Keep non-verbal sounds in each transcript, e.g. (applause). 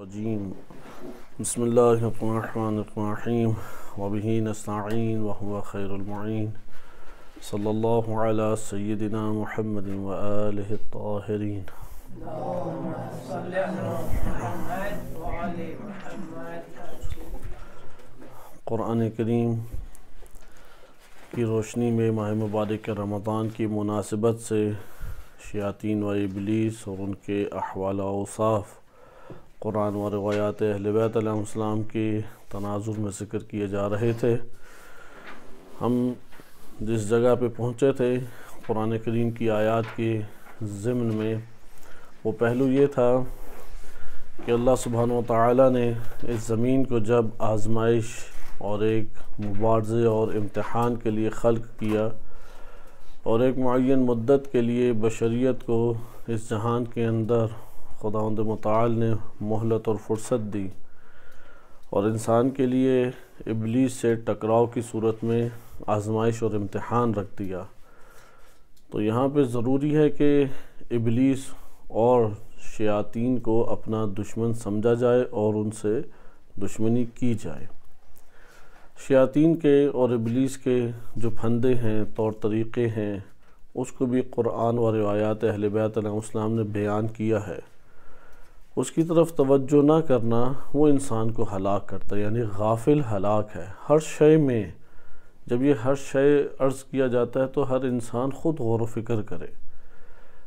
الرجيم. بسم الله الرحمن الرحيم. وبه نستعين وهو خير المعين. صلى الله على سيدنا محمد وآله الطاهرين. قرآن کریم کی روشنی میں ماہ مبارک رمضان کی مناسبت سے شیاطین و ابلیس اور ان کے احوال و اوصاف قرآن و روایات اہل بیت علیہ السلام کی تناظر میں ذکر کیے جا رہے تھے۔ ہم جس جگہ پہ پہنچے تھے، قرآن کریم کی آیات کی ضمن میں، وہ پہلو یہ تھا کہ اللہ سبحانہ و تعالیٰ نے اس زمین کو جب آزمائش اور ایک مبارزے اور امتحان کے لیے خلق کیا اور ایک معین مدت کے لیے بشریت کو اس جہان کے اندر خداوند متعال نے مہلت اور فرصت دی اور انسان کے لیے ابلیس سے ٹکراؤ کی صورت میں آزمائش اور امتحان رکھ دیا۔ تو یہاں پہ ضروری ہے کہ ابلیس اور شیاطین کو اپنا دشمن سمجھا جائے اور ان سے دشمنی کی جائے۔ شیاطین کے اور ابلیس کے جو پھندے ہیں، طور طریقے ہیں، اس کو بھی قرآن و روایات اہل بیت علیہ السلام نے بیان کیا ہے۔ اس کی طرف توجہ نہ کرنا وہ انسان کو ہلاک کرتا ہے یعنی غافل ہلاک ہے۔ ہر شے میں جب یہ ہر شے عرض کیا جاتا ہے تو ہر انسان خود غور و فکر کرے۔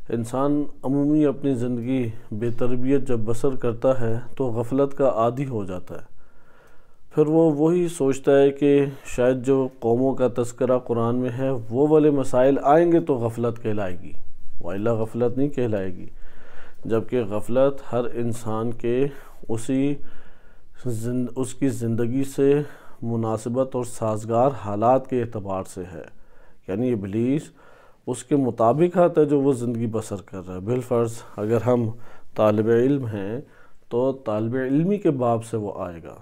انسان عمومی اپنی زندگی بے تربیت جب بسر کرتا ہے تو غفلت کا عادی ہو جاتا ہے۔ پھر وہ وہی سوچتا ہے کہ شاید جو قوموں کا تذکرہ قرآن میں ہے، وہ والے مسائل آئیں گے تو غفلت کہلائے گی۔ وائلہ غفلت نہیں کہلائے گی۔ جبکہ غفلت ہر انسان کے اسی اس کی زندگی سے مناسبت اور سازگار حالات کے اعتبار سے ہے۔ یعنی ابلیس اس کے مطابق آتا ہے جو وہ زندگی بسر کر رہا ہے۔ بالفرض اگر ہم طالب علم ہیں تو طالب علمی کے باب سے وہ آئے گا۔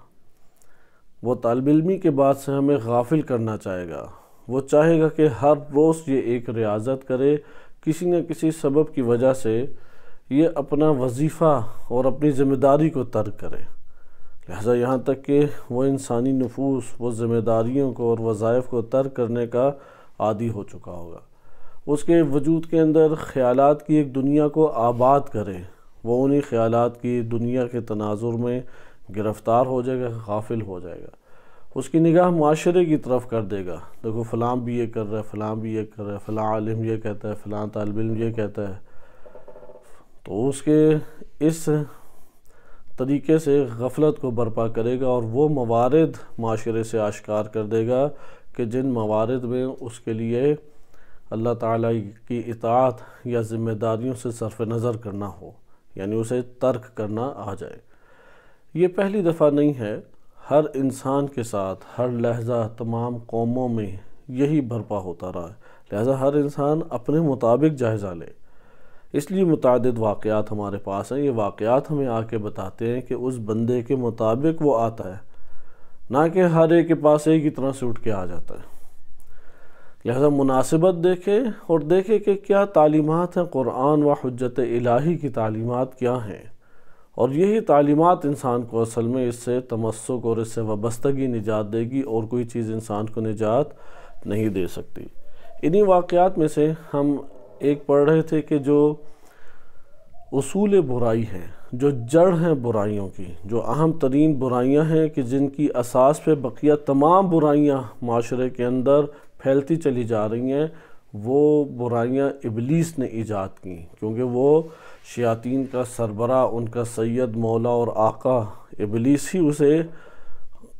وہ طالب علمی کے بعد سے ہمیں غافل کرنا چاہے گا۔ وہ چاہے گا کہ ہر روز یہ ایک ریاضت کرے، کسی نہ کسی سبب کی وجہ سے یہ اپنا وظیفہ اور اپنی ذمہ داری کو ترک کرے۔ لہذا یہاں تک کہ وہ انسانی نفوس، وہ ذمہ داریوں کو اور وظائف کو ترک کرنے کا عادی ہو چکا ہوگا۔ اس کے وجود کے اندر خیالات کی ایک دنیا کو آباد کرے۔ وہ انہی خیالات کی دنیا کے تناظر میں گرفتار ہو جائے گا، غافل ہو جائے گا۔ اس کی نگاہ معاشرے کی طرف کر دے گا۔ دیکھو، فلاں بھی یہ کر رہا ہے، فلاں بھی یہ کر رہا ہے، فلاں عالم یہ کہتا ہے، فلاں طالب علم یہ کہتا ہے۔ تو اس کے اس طریقے سے غفلت کو برپا کرے گا اور وہ موارد معاشرے سے آشکار کر دے گا کہ جن موارد میں اس کے لیے اللہ تعالیٰ کی اطاعت یا ذمہ داریوں سے صرف نظر کرنا ہو یعنی اسے ترک کرنا آ جائے۔ یہ پہلی دفعہ نہیں ہے۔ ہر انسان کے ساتھ ہر لہجہ تمام قوموں میں یہی برپا ہوتا رہا ہے۔ لہذا ہر انسان اپنے مطابق جائزہ لے۔ اس لیے متعدد واقعات ہمارے پاس ہیں۔ یہ واقعات ہمیں آ کے بتاتے ہیں کہ اس بندے کے مطابق وہ آتا ہے، نہ کہ ہر ایک کے پاس ایک ہی طرح سے اٹھ کے آ جاتا ہے۔ لہذا مناسبت دیکھیں اور دیکھیں کہ کیا تعلیمات ہیں، قرآن و حجت الہی کی تعلیمات کیا ہیں۔ اور یہی تعلیمات انسان کو اصل میں اس سے تمسک اور اس سے وابستگی نجات دے گی، اور کوئی چیز انسان کو نجات نہیں دے سکتی۔ انہی واقعات میں سے ہم ایک پڑھ رہے تھے کہ جو اصول برائی ہیں، جو جڑ ہیں برائیوں کی، جو اہم ترین برائیاں ہیں کہ جن کی اساس پہ بقیہ تمام برائیاں معاشرے کے اندر پھیلتی چلی جا رہی ہیں، وہ برائیاں ابلیس نے ایجاد کی۔ کیونکہ وہ شیاطین کا سربراہ، ان کا سید، مولا اور آقا ابلیس ہی اسے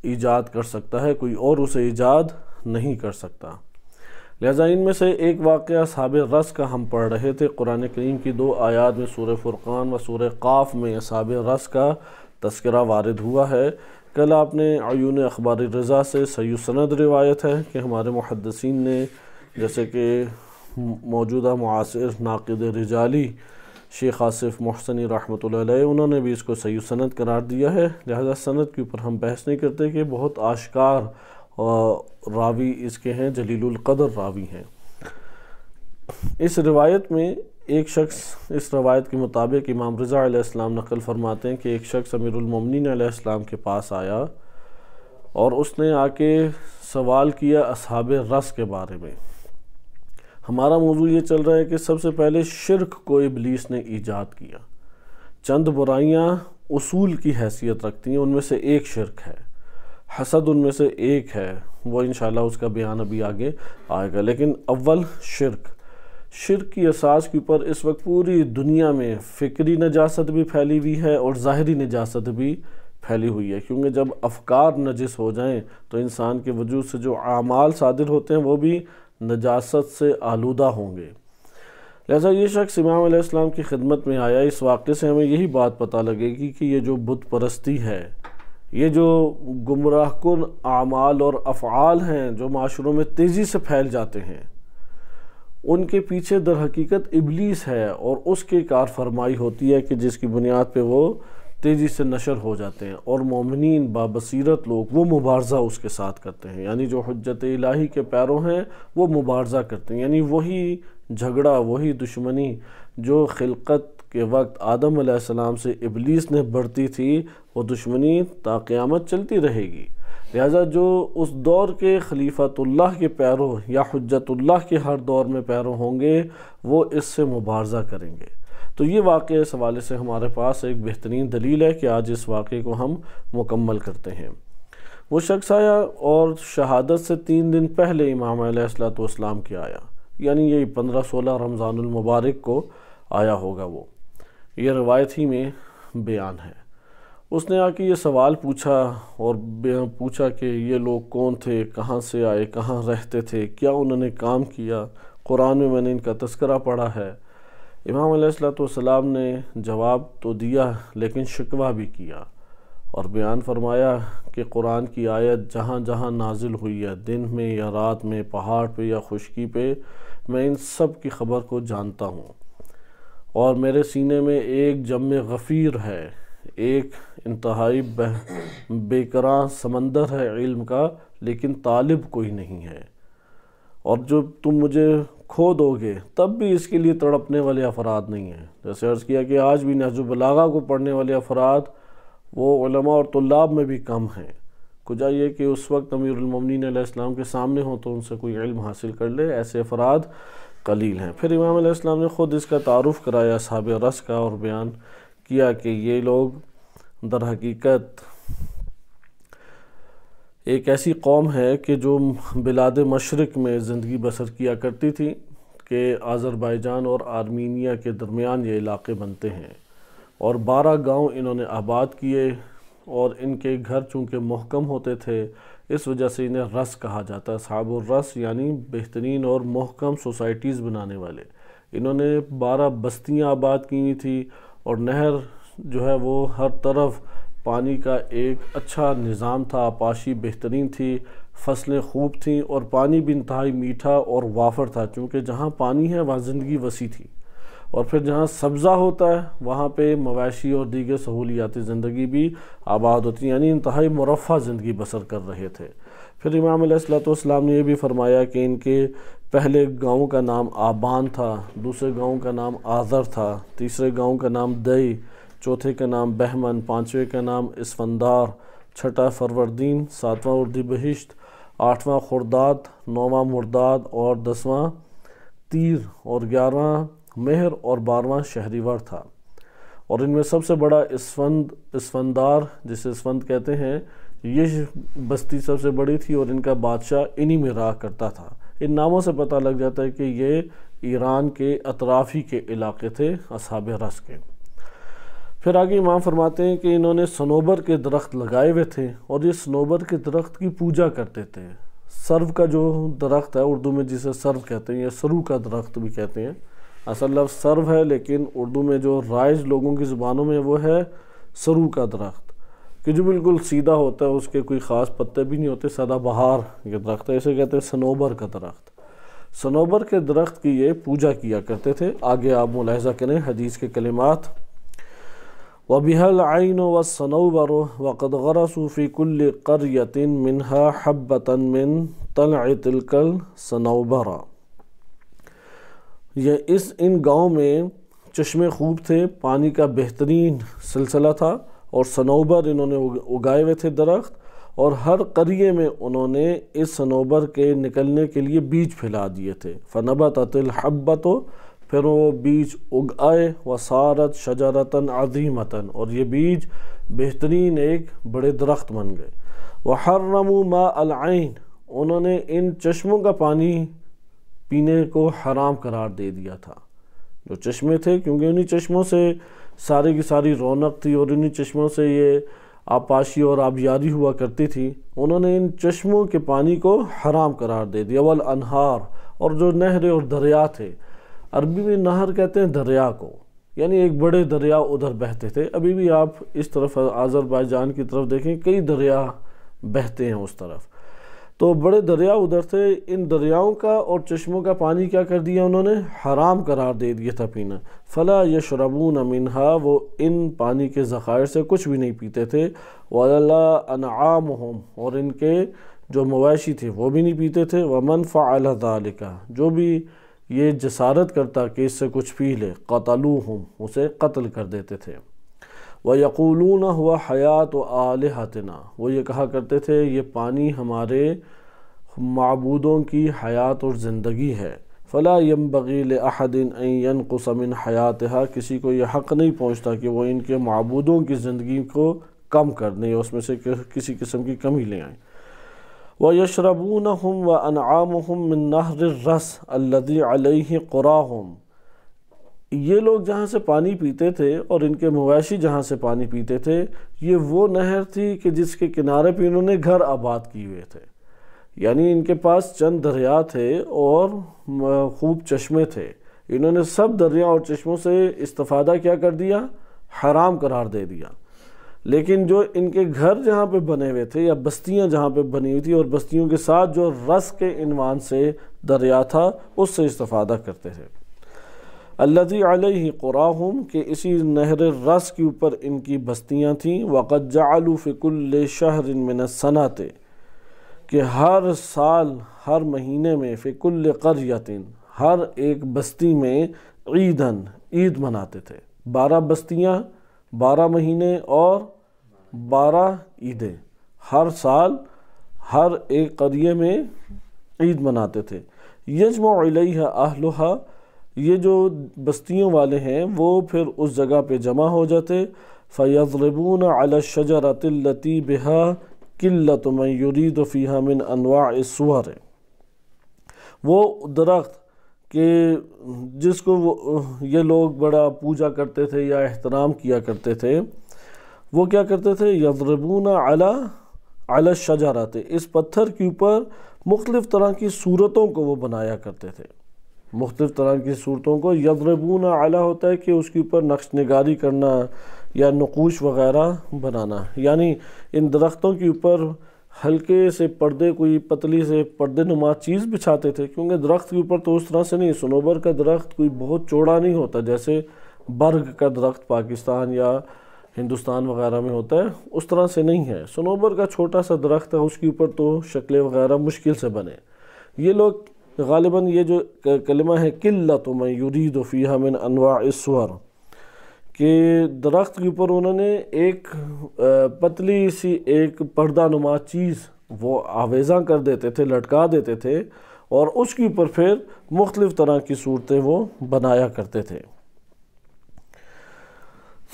ایجاد کر سکتا ہے، کوئی اور اسے ایجاد نہیں کر سکتا۔ لہٰذا ان میں سے ایک واقعہ صحاب رس کا ہم پڑھ رہے تھے۔ قرآن کریم کی دو آیات میں سورہ فرقان و سورہ قاف میں صحاب رس کا تذکرہ وارد ہوا ہے۔ کل آپ نے عیون اخبار رضا سے سید سند روایت ہے کہ ہمارے محدثین نے جیسے کہ موجودہ معاصر ناقد رجالی شیخ آصف محسنی رحمۃ اللہ علیہ، انہوں نے بھی اس کو سید سند قرار دیا ہے۔ لہذا سند کے اوپر ہم بحث نہیں کرتے کہ بہت آشکار راوی اس کے ہیں، جلیل القدر راوی ہیں۔ اس روایت میں ایک شخص، اس روایت کے مطابق امام رضا علیہ السلام نقل فرماتے ہیں کہ ایک شخص امیر المومنین علیہ السلام کے پاس آیا اور اس نے آ کے سوال کیا اصحاب رس کے بارے میں۔ ہمارا موضوع یہ چل رہا ہے کہ سب سے پہلے شرک کو ابلیس نے ایجاد کیا۔ چند برائیاں اصول کی حیثیت رکھتی ہیں، ان میں سے ایک شرک ہے۔ حسد ان میں سے ایک ہے۔ وہ انشاءاللہ اس کا بیان ابھی آگے آئے گا۔ لیکن اول شرک۔ شرک کی اساس کے اوپر اس وقت پوری دنیا میں فکری نجاست بھی پھیلی ہوئی ہے اور ظاہری نجاست بھی پھیلی ہوئی ہے۔ کیونکہ جب افکار نجس ہو جائیں تو انسان کے وجود سے جو اعمال صادر ہوتے ہیں وہ بھی نجاست سے آلودہ ہوں گے۔ لہذا یہ شخص امام علیہ السلام کی خدمت میں آیا۔ اس واقعے سے ہمیں یہی بات پتہ لگے گی کہ یہ جو بت پرستی ہے یہ جو گمراہ کن اعمال اور افعال ہیں جو معاشروں میں تیزی سے پھیل جاتے ہیں، ان کے پیچھے در حقیقت ابلیس ہے اور اس کی کار فرمائی ہوتی ہے کہ جس کی بنیاد پہ وہ تیزی سے نشر ہو جاتے ہیں اور مومنین بابصیرت لوگ وہ مبارزہ اس کے ساتھ کرتے ہیں۔ یعنی جو حجت الہی کے پیروں ہیں وہ مبارزہ کرتے ہیں۔ یعنی وہی جھگڑا، وہی دشمنی جو خلقت کے وقت آدم علیہ السلام سے ابلیس نے بڑھتی تھی، وہ دشمنی تا قیامت چلتی رہے گی۔ لہذا جو اس دور کے خلیفۃ اللہ کے پیروں یا حجت اللہ کے ہر دور میں پیروں ہوں گے، وہ اس سے مبارزہ کریں گے۔ تو یہ واقعہ اس حوالے سے ہمارے پاس ایک بہترین دلیل ہے کہ آج اس واقعے کو ہم مکمل کرتے ہیں۔ وہ شخص آیا اور شہادت سے تین دن پہلے امام علیہ السلام کی آیا یعنی یہ پندرہ سولہ رمضان المبارک کو آیا ہوگا وہ۔ یہ روایت ہی میں بیان ہے۔ اس نے آ کے یہ سوال پوچھا اور پوچھا کہ یہ لوگ کون تھے، کہاں سے آئے، کہاں رہتے تھے، کیا انہوں نے کام کیا؟ قرآن میں میں نے ان کا تذکرہ پڑھا ہے۔ امام علیہ السلام نے جواب تو دیا لیکن شکوہ بھی کیا اور بیان فرمایا کہ قرآن کی آیت جہاں جہاں نازل ہوئی ہے، دن میں یا رات میں، پہاڑ پہ یا خشکی پہ، میں ان سب کی خبر کو جانتا ہوں۔ اور میرے سینے میں ایک جم غفیر ہے، ایک انتہائی بے کراں سمندر ہے علم کا، لیکن طالب کوئی نہیں ہے۔ اور جو تم مجھے کھو دو گے، تب بھی اس کے لیے تڑپنے والے افراد نہیں ہیں۔ جیسے عرض کیا کہ آج بھی نحج بلاغہ کو پڑھنے والے افراد، وہ علماء اور طلاب میں بھی کم ہیں۔ کجا یہ کہ اس وقت امیر المومنین علیہ السلام کے سامنے ہوں تو ان سے کوئی علم حاصل کر لے، ایسے افراد قلیل ہیں۔ پھر امام علیہ السلام نے خود اس کا تعارف کرایا صحاب رس کا، اور بیان کیا کہ یہ لوگ در حقیقت ایک ایسی قوم ہے کہ جو بلاد مشرق میں زندگی بسر کیا کرتی تھی کہ آذربائیجان اور آرمینیا کے درمیان یہ علاقے بنتے ہیں۔ اور بارہ گاؤں انہوں نے آباد کیے اور ان کے گھر چونکہ محکم ہوتے تھے اس وجہ سے انہیں رس کہا جاتا ہے، صحاب الرس یعنی بہترین اور محکم سوسائٹیز بنانے والے۔ انہوں نے بارہ بستیاں آباد کی تھی اور نہر جو ہے وہ ہر طرف پانی کا ایک اچھا نظام تھا، آپاشی بہترین تھی، فصلیں خوب تھیں اور پانی بھی انتہائی میٹھا اور وافر تھا، چونکہ جہاں پانی ہے، وہاں زندگی وسیع تھی۔ اور پھر جہاں سبزہ ہوتا ہے، وہاں پہ مویشی اور دیگر سہولیاتی زندگی بھی آباد ہوتی یعنی انتہائی مرفع زندگی بسر کر رہے تھے۔ پھر امام علیہ السلام نے یہ بھی فرمایا کہ ان کے پہلے گاؤں کا نام آبان تھا، دوسرے گاؤں کا نام آذر تھا، تیسرے گاؤں کا نام دئی، چوتھے کا نام بہمن، پانچویں کا نام اسفندار، چھٹا فروردین، ساتواں اردی بہشت، آٹھواں خرداد نواں مرداد اور دسواں تیر اور گیارہواں مہر اور بارہواں شہریور تھا۔ اور ان میں سب سے بڑا اسفند، اسفندار جسے اسفند کہتے ہیں، یہ بستی سب سے بڑی تھی اور ان کا بادشاہ انہی میں رہا کرتا تھا۔ ان ناموں سے پتہ لگ جاتا ہے کہ یہ ایران کے اطرافی کے علاقے تھے، اصحاب رس کے۔ پھر آگے امام فرماتے ہیں کہ انہوں نے سنوبر کے درخت لگائے ہوئے تھے اور یہ سنوبر کے درخت کی پوجا کرتے تھے۔ سرو کا جو درخت ہے، اردو میں جسے سرو کہتے ہیں یا سرو کا درخت بھی کہتے ہیں اصل لفظ سرو ہے، لیکن اردو میں جو رائج لوگوں کی زبانوں میں وہ ہے سرو کا درخت۔ کہ جو بالکل سیدھا ہوتا ہے، اس کے کوئی خاص پتے بھی نہیں ہوتے سادہ بہار یہ درخت ہے، اسے کہتے ہیں سنوبر کا درخت۔ سنوبر کے درخت کی یہ پوجا کیا کرتے تھے۔ آگے آپ ملاحظہ کریں حدیث کے کلمات۔ وبها العين والصنوبر وقد غرسوا في كل قرية منها حبة من طلع تلك الصنوبر یہ اس ان گاؤں میں چشمے خوب تھے، پانی کا بہترین سلسلہ تھا اور صنوبر انہوں نے اگائے ہوئے تھے درخت اور ہر قریے میں انہوں نے اس صنوبر کے نکلنے کے لیے بیج پھیلا دیے تھے۔ فنبتت الحبت، پھر وہ بیج اگ آئے وسارت شجرتاً عظیمتاً اور یہ بیج بہترین ایک بڑے درخت بن گئے۔ وحرموا ماء العین انہوں نے ان چشموں کا پانی پینے کو حرام قرار دے دیا تھا۔ جو چشمے تھے، کیونکہ انہی چشموں سے ساری کی ساری رونق تھی اور انہی چشموں سے یہ آبپاشی اور آبیاری ہوا کرتی تھی، انہوں نے ان چشموں کے پانی کو حرام قرار دے دیا۔ والانہار، اور جو نہریں اور دریا تھے۔ عربی میں نہر کہتے ہیں دریا کو یعنی ایک بڑے دریا ادھر بہتے تھے۔ ابھی بھی آپ اس طرف آذربائیجان کی طرف دیکھیں، کئی دریا بہتے ہیں اس طرف۔ تو بڑے دریا ادھر تھے ان دریاؤں کا اور چشموں کا پانی کیا کر دیا انہوں نے؟ حرام قرار دے دیا تھا پینا۔ فلا یشربون منہا، وہ ان پانی کے ذخائر سے کچھ بھی نہیں پیتے تھے۔ وَلَلَا أَنْعَامُهُمْ اور ان کے جو مویشی تھے وہ بھی نہیں پیتے تھے۔ وَمَنْ فَعَلَ ذَلِكَ جو بھی یہ جسارت کرتا کہ اس سے کچھ پی لے، قَتَلُوهُمْ، اسے قتل کر دیتے تھے۔ وَيَقُولُونَ هُوَ حَيَاتُ آلِحَتِنَا وہ یہ کہا کرتے تھے، یہ پانی ہمارے معبودوں کی حیات اور زندگی ہے۔ فلا ينبغي لأحد ان ينقص من حیاتها کسی کو یہ حق نہیں پہنچتا کہ وہ ان کے معبودوں کی زندگی کو کم کر دیں اس میں سے کسی قسم کی کمی لے آئیں وَيَشْرَبُونَهُمْ وَأَنْعَامُهُمْ مِنْ نَهْرِ الرَّسْ الَّذِي عَلَيْهِ قُرَاهُمْ۔ یہ لوگ جہاں سے پانی پیتے تھے اور ان کے مویشی جہاں سے پانی پیتے تھے، یہ وہ نہر تھی کہ جس کے کنارے پہ انہوں نے گھر آباد کی ہوئے تھے۔ یعنی ان کے پاس چند دریا تھے اور خوب چشمے تھے۔ انہوں نے سب دریا اور چشموں سے استفادہ کیا کر دیا، حرام قرار دے دیا۔ لیکن جو ان کے گھر جہاں پہ بنے ہوئے تھے یا بستیاں جہاں پہ بنی ہوئی تھی اور بستیوں کے ساتھ جو رس کے عنوان سے دریا تھا، اس سے استفادہ کرتے تھے۔ الذي علیہ قراہم، کہ اسی نہر رس کے اوپر ان کی بستیاں تھیں، وقد جعلوا فی کل شہر من السنات، کہ ہر سال، ہر مہینے میں فی کل قریتن ہر ایک بستی میں عیدن عید مناتے تھے۔ بارہ بستیاں، بارہ مہینے اور بارہ عیدیں۔ ہر سال، ہر ایک قریے میں عید مناتے تھے۔ یجمع علیہ اہلہا یہ جو بستیوں والے ہیں وہ پھر اس جگہ پہ جمع ہو جاتے۔ فَيَضْرِبُونَ عَلَى الشَّجَرَةِ الَّتِي بِهَا قِلَّةُ مَنْ يُرِيدُ فِيهَا مِنْ أَنْوَاعِ السُّوَرِ۔ وہ درخت کہ جس کو وہ یہ لوگ بڑا پوجا کرتے تھے یا احترام کیا کرتے تھے، وہ کیا کرتے تھے؟ یضربون علی علی الشجرات اس پتھر کے اوپر مختلف طرح کی صورتوں کو وہ بنایا کرتے تھے۔ مختلف طرح کی صورتوں کو یضربون علی ہوتا ہے کہ اس کے اوپر نقش نگاری کرنا یا نقوش وغیرہ بنانا۔ یعنی ان درختوں کے اوپر ہلکے سے پردے، کوئی پتلی سے پردے نما چیز بچھاتے تھے، کیونکہ درخت کے اوپر تو اس طرح سے نہیں۔ سنوبر کا درخت کوئی بہت چوڑا نہیں ہوتا، جیسے برگ کا درخت پاکستان یا ہندوستان وغیرہ میں ہوتا ہے، اس طرح سے نہیں ہے۔ سنوبر کا چھوٹا سا درخت ہے، اس کے اوپر تو شکلیں وغیرہ مشکل سے بنے۔ یہ لوگ غالباً یہ جو کلمہ ہے، قلت میں یرید فیہا من انواع السور، کہ درخت کے اوپر انہوں نے ایک پتلی سی ایک پردہ نما چیز وہ آویزاں کر دیتے تھے، لٹکا دیتے تھے، اور اس کے اوپر پھر مختلف طرح کی صورتیں وہ بنایا کرتے تھے۔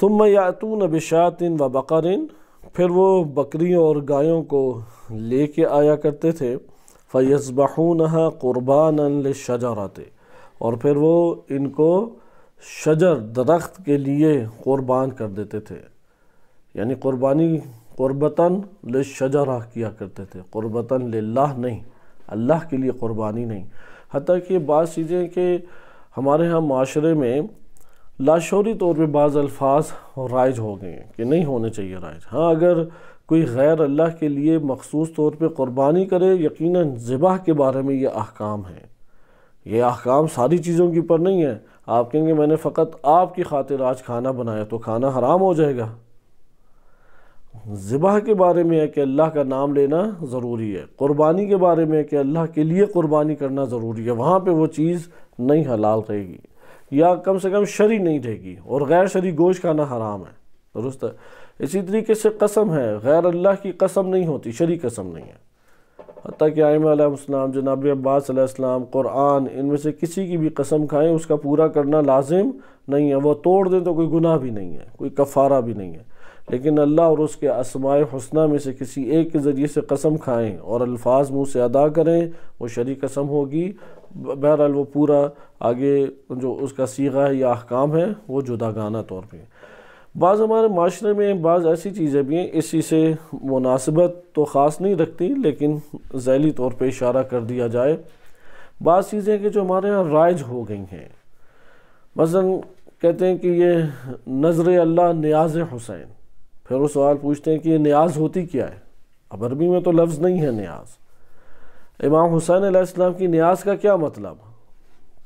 ثم یاتون بشات و بقرن، پھر وہ بکریوں اور گایوں کو لے کے آیا کرتے تھے۔ فیضبحونہا قربانا للشجرات اور پھر وہ ان کو شجر درخت کے لیے قربان کر دیتے تھے۔ یعنی قربانی، قربتاً لشجرہ کیا کرتے تھے۔ قربتاً للہ نہیں، اللہ کے لیے قربانی نہیں۔ حتیٰ کہ بعض چیزیں کہ ہمارے ہاں معاشرے میں لاشوری طور پہ بعض الفاظ رائج ہو گئے ہیں کہ نہیں ہونے چاہیے رائج۔ ہاں اگر کوئی غیر اللہ کے لیے مخصوص طور پہ قربانی کرے، یقیناً ذبح کے بارے میں یہ احکام ہیں۔ یہ احکام ساری چیزوں کے اوپر نہیں ہے آپ کہیں گے میں نے فقط آپ کی خاطر آج کھانا بنایا تو کھانا حرام ہو جائے گا۔ ذبح کے بارے میں ہے کہ اللہ کا نام لینا ضروری ہے۔ قربانی کے بارے میں ہے کہ اللہ کے لیے قربانی کرنا ضروری ہے۔ وہاں پہ وہ چیز نہیں حلال رہے گی۔ یا کم سے کم شری نہیں رہے گی اور غیر شری گوشت کھانا حرام ہے۔ درست ہے۔ اسی طریقے سے قسم ہے، غیر اللہ کی قسم نہیں ہوتی شری قسم نہیں ہے۔ حتیٰ کہ آئمہ علیہ السلام، جناب عباس علیہ السلام، قرآن، ان میں سے کسی کی بھی قسم کھائیں، اس کا پورا کرنا لازم نہیں ہے۔ وہ توڑ دیں تو کوئی گناہ بھی نہیں ہے، کوئی کفارہ بھی نہیں ہے۔ لیکن اللہ اور اس کے اسماء حسنہ میں سے کسی ایک کے ذریعے سے قسم کھائیں اور الفاظ منہ سے ادا کریں، وہ شریک قسم ہوگی۔ بہرحال وہ پورا آگے جو اس کا سیغہ ہے یا احکام ہے، وہ جداگانہ طور پہ۔ بعض ہمارے معاشرے میں بعض ایسی چیزیں بھی ہیں، اسی سے مناسبت تو خاص نہیں رکھتی، لیکن ذیلی طور پہ اشارہ کر دیا جائے۔ بعض چیزیں کہ جو ہمارے ہاں رائج ہو گئی ہیں۔ مثلا کہتے ہیں کہ یہ نظر اللہ نیاز حسین۔ پھر وہ سوال پوچھتے ہیں کہ یہ نیاز ہوتی کیا ہے؟ اب عربی میں تو لفظ نہیں ہے نیاز۔ امام حسین علیہ السلام کی نیاز کا کیا مطلب؟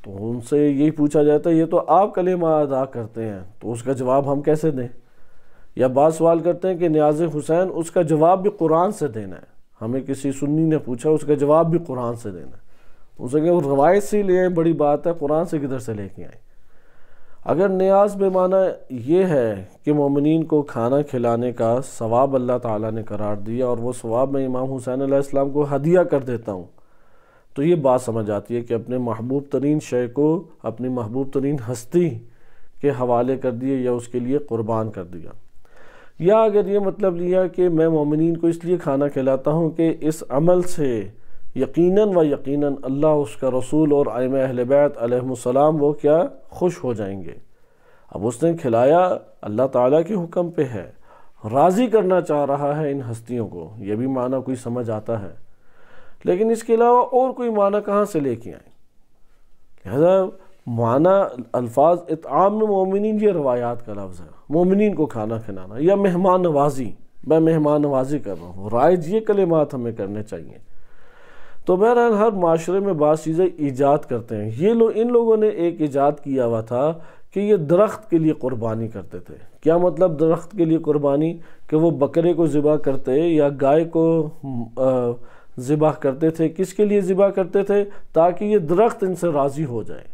تو ان سے یہی پوچھا جاتا ہے، یہ تو آپ کلمہ ادا کرتے ہیں، تو اس کا جواب ہم کیسے دیں؟ یا بعض سوال کرتے ہیں کہ نیاز حسین اس کا جواب بھی قرآن سے دینا ہے۔ ہمیں کسی سنی نے پوچھا، اس کا جواب بھی قرآن سے دینا ہے۔ ان سے کہ وہ روایت سے لے آئیں، بڑی بات ہے، قرآن سے کدھر سے لے کے آئیں؟ اگر نیاز بے معنی یہ ہے کہ مومنین کو کھانا کھلانے کا ثواب اللہ تعالیٰ نے قرار دیا اور وہ ثواب میں امام حسین علیہ السلام کو ہدیہ کر دیتا ہوں تو یہ بات سمجھ آتی ہے کہ اپنے محبوب ترین شے کو اپنی محبوب ترین ہستی کے حوالے کر دیے یا اس کے لیے قربان کر دیا۔ یا اگر یہ مطلب لیا کہ میں مومنین کو اس لیے کھانا کھلاتا ہوں کہ اس عمل سے یقیناً و یقیناً اللہ، اس کا رسول اور آئم اہل بیت علیہ السلام وہ کیا خوش ہو جائیں گے۔ اب اس نے کھلایا، اللہ تعالیٰ کے حکم پہ ہے، راضی کرنا چاہ رہا ہے ان ہستیوں کو۔ یہ بھی معنی کوئی سمجھ آتا ہے۔ لیکن اس کے علاوہ اور کوئی معنی کہاں سے لے کے آئیں؟ لہذا معنی الفاظ اطعام مومنین یہ روایات کا لفظ ہے۔ مومنین کو کھانا کھلانا یا مہمان نوازی، میں مہمان نوازی کر رہا ہوں۔ رائج یہ کلمات ہمیں کرنے چاہیے۔ تو بہرحال ہر معاشرے میں بعض چیزیں ایجاد کرتے ہیں۔ یہ لوگ ان لوگوں نے ایک ایجاد کیا ہوا تھا کہ یہ درخت کے لیے قربانی کرتے تھے۔ کیا مطلب درخت کے لیے قربانی؟ کہ وہ بکرے کو ذبح کرتے یا گائے کو ذبح کرتے تھے۔ کس کے لیے ذبح کرتے تھے؟ تاکہ یہ درخت ان سے راضی ہو جائے۔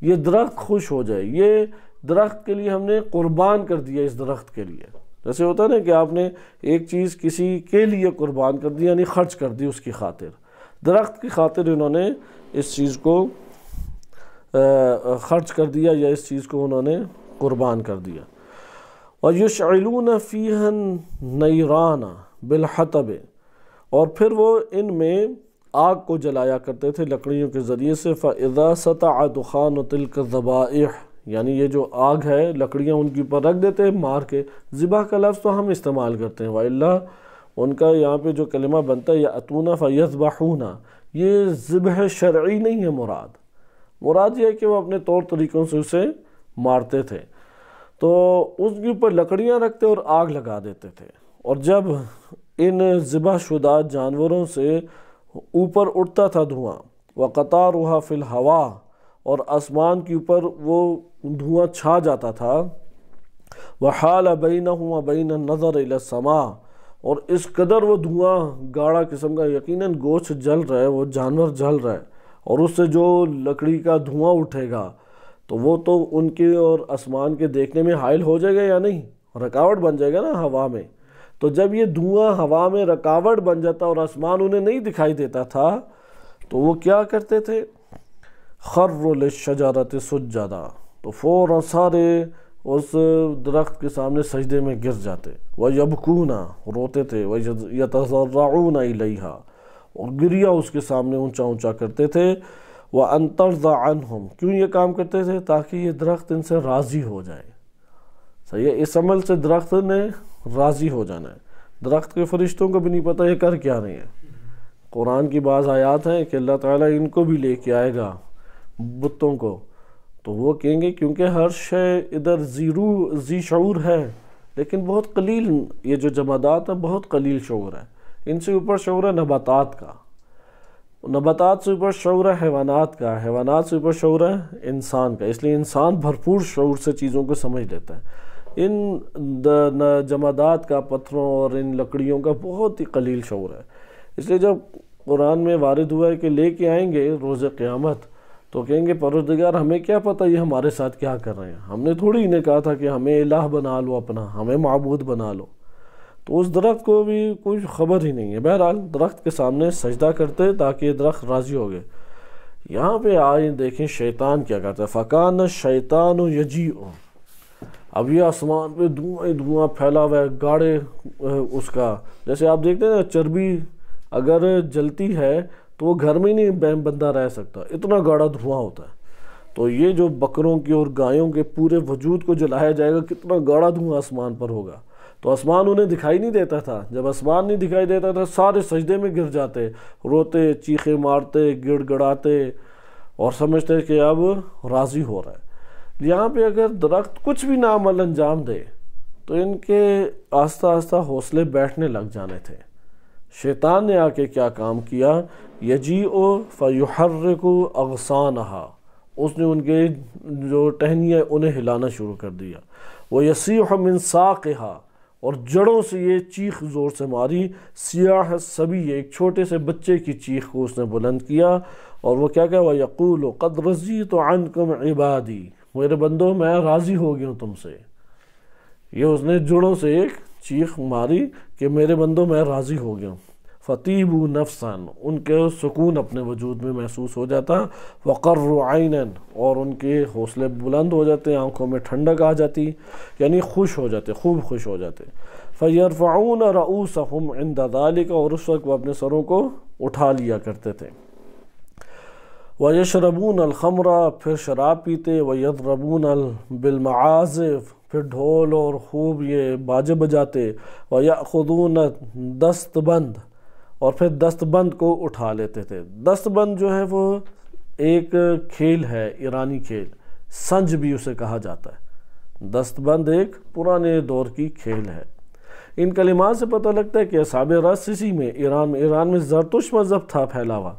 یہ درخت خوش ہو جائے۔ یہ درخت کے لیے ہم نے قربان کر دیا اس درخت کے لیے۔ جیسے ہوتا نا کہ آپ نے ایک چیز کسی کے لیے قربان کر دی یعنی خرچ کر دی اس کی خاطر۔ درخت کی خاطر انہوں نے اس چیز کو خرچ کر دیا یا اس چیز کو انہوں نے قربان کر دیا۔ وَيُشْعِلُونَ فِيهَا نَيْرَانَ بِالْحَطَبِ۔ اور پھر وہ ان میں آگ کو جلایا کرتے تھے لکڑیوں کے ذریعے سے، فَإِذَا سَتَعَ دُخَانُ تِلْكَ الذَّبَائِحِ۔ یعنی یہ جو آگ ہے، لکڑیاں ان کی پر رکھ دیتے ہیں، مار کے۔ ذبح کا لفظ تو ہم استعمال کرتے ہیں، وَإِلَّا ان کا یہاں پہ جو کلمہ بنتا ہے یا اتونا فَيَذْبَحُونَ یہ ذبح شرعی نہیں ہے، مراد۔ مراد یہ ہے کہ وہ اپنے طور طریقوں سے اسے مارتے تھے۔ تو اس کے اوپر لکڑیاں رکھتے اور آگ لگا دیتے تھے۔ اور جب ان ذبح شدہ جانوروں سے اوپر اٹھتا تھا دھواں وہ قطار فی فل اور آسمان کے اوپر وہ دھواں چھا جاتا تھا۔ وہ حال بین ہوا بین نظر السما اور اس قدر وہ دھواں گاڑا قسم کا یقیناً گوشت جل رہا ہے، وہ جانور جل رہا ہے۔ اور اس سے جو لکڑی کا دھواں اٹھے گا، تو وہ تو ان کے اور آسمان کے دیکھنے میں حائل ہو جائے گا یا نہیں؟ رکاوٹ بن جائے گا نا ہوا میں۔ تو جب یہ دھواں ہوا میں رکاوٹ بن جاتا اور آسمان انہیں نہیں دکھائی دیتا تھا، تو وہ کیا کرتے تھے؟ خر للشجرت سجدہ تو فوراً سارے اس درخت کے سامنے سجدے میں گر جاتے۔ وہ یبکونا روتے تھے۔ وہ یتضرعون الیہا اور گریا اس کے سامنے اونچا اونچا کرتے تھے۔ وہ انترض عنہم کیوں یہ کام کرتے تھے؟ تاکہ یہ درخت ان سے راضی ہو جائے۔ صحیح ہے، اس عمل سے درخت نے راضی ہو جانا ہے۔ درخت کے فرشتوں کو بھی نہیں پتہ یہ کر کیا نہیں ہے قرآن کی بعض آیات ہیں کہ اللہ تعالیٰ ان کو بھی لے کے آئے گا بتوں کو۔ تو وہ کہیں گے کیونکہ ہر شے ادھر زیرو، زی شعور ہے۔ لیکن بہت قلیل یہ جو جمادات ہیں، بہت قلیل شعور ہے۔ ان سے اوپر شعور ہے نباتات کا۔ نباتات سے اوپر شعور ہے حیوانات کا۔ حیوانات سے اوپر شعور ہے انسان کا۔ اس لیے انسان بھرپور شعور سے چیزوں کو سمجھ لیتا ہے۔ ان جمادات کا، پتھروں اور ان لکڑیوں کا بہت ہی قلیل شعور ہے۔ اس لیے جب قرآن میں وارد ہوا ہے کہ لے کے آئیں گے روز قیامت، تو کہیں گے پروردگار، ہمیں کیا پتہ یہ ہمارے ساتھ کیا کر رہے ہیں؟ ہم نے تھوڑی انہیں کہا تھا کہ ہمیں الہ بنا لو اپنا، ہمیں معبود بنا لو۔ تو اس درخت کو بھی کوئی خبر ہی نہیں ہے۔ بہرحال درخت کے سامنے سجدہ کرتے تاکہ یہ درخت راضی ہو گئے۔ یہاں پہ آئیں دیکھیں شیطان کیا کرتا ہے۔ فقان شیطان و یجی اب یہ آسمان پہ دھواں ہی دھواں پھیلا ہوا ہے، گاڑے اس کا۔ جیسے آپ دیکھتے ہیں نا، چربی اگر جلتی ہے تو وہ گھر میں ہی نہیں بندہ رہ سکتا۔ اتنا گاڑا دھواں ہوتا ہے۔ تو یہ جو بکروں کی اور گایوں کے پورے وجود کو جلایا جائے گا، کتنا گاڑا دھواں آسمان پر ہوگا۔ تو آسمان انہیں دکھائی نہیں دیتا تھا۔ جب آسمان نہیں دکھائی دیتا تھا، سارے سجدے میں گر جاتے۔ روتے، چیخے مارتے، گڑ گڑاتے۔ اور سمجھتے کہ اب راضی ہو رہا ہے۔ یہاں پہ اگر درخت کچھ بھی نعمل انجام دے، تو ان کے آہستہ آہستہ حوصلے بیٹھنے لگ جانے تھے۔ شیطان نے آ کے کیا کام کیا؟ یجی او فیحرک اغسانہا اس نے ان کے جو ٹہنیاں انہیں ہلانا شروع کر دیا۔ وہ یسیح من ساقہا۔ اور جڑوں سے یہ چیخ زور سے ماری۔ سیاہ سبی، ایک چھوٹے سے بچے کی چیخ کو اس نے بلند کیا۔ اور وہ کیا کہا؟ وہ یقول و قد رضیت عنکم عبادی۔ میرے بندوں میں راضی ہو گیا ہوں تم سے۔ یہ اس نے جڑوں سے ایک چیخ ماری کہ میرے بندوں میں راضی ہو گیا ہوں۔ فتیب نفسن ان کے سکون اپنے وجود میں محسوس ہو جاتا۔ وقر عینن اور ان کے حوصلے بلند ہو جاتے، آنکھوں میں ٹھنڈک آ جاتی یعنی خوش ہو جاتے، خوب خوش ہو جاتے۔ فیرفعون رؤوسہم عند ذالک اور اس وقت وہ اپنے سروں کو اٹھا لیا کرتے تھے۔ وَيَشْرَبُونَ الْخَمْرَ، پھر شراب پیتے، وَيَضْرَبُونَ بِالْمَعَازِف پھر ڈھول اور خوب یہ باجے بجاتے، وَيَأْخُذُونَ دست بند اور پھر دست بند کو اٹھا لیتے تھے۔ دست بند جو ہے وہ ایک کھیل ہے، ایرانی کھیل، سنج بھی اسے کہا جاتا ہے۔ دست بند ایک پرانے دور کی کھیل ہے۔ ان کلمات سے پتہ لگتا ہے کہ اصحاب رس اسی میں، ایران میں ایران میں زرتش مذہب تھا پھیلا ہوا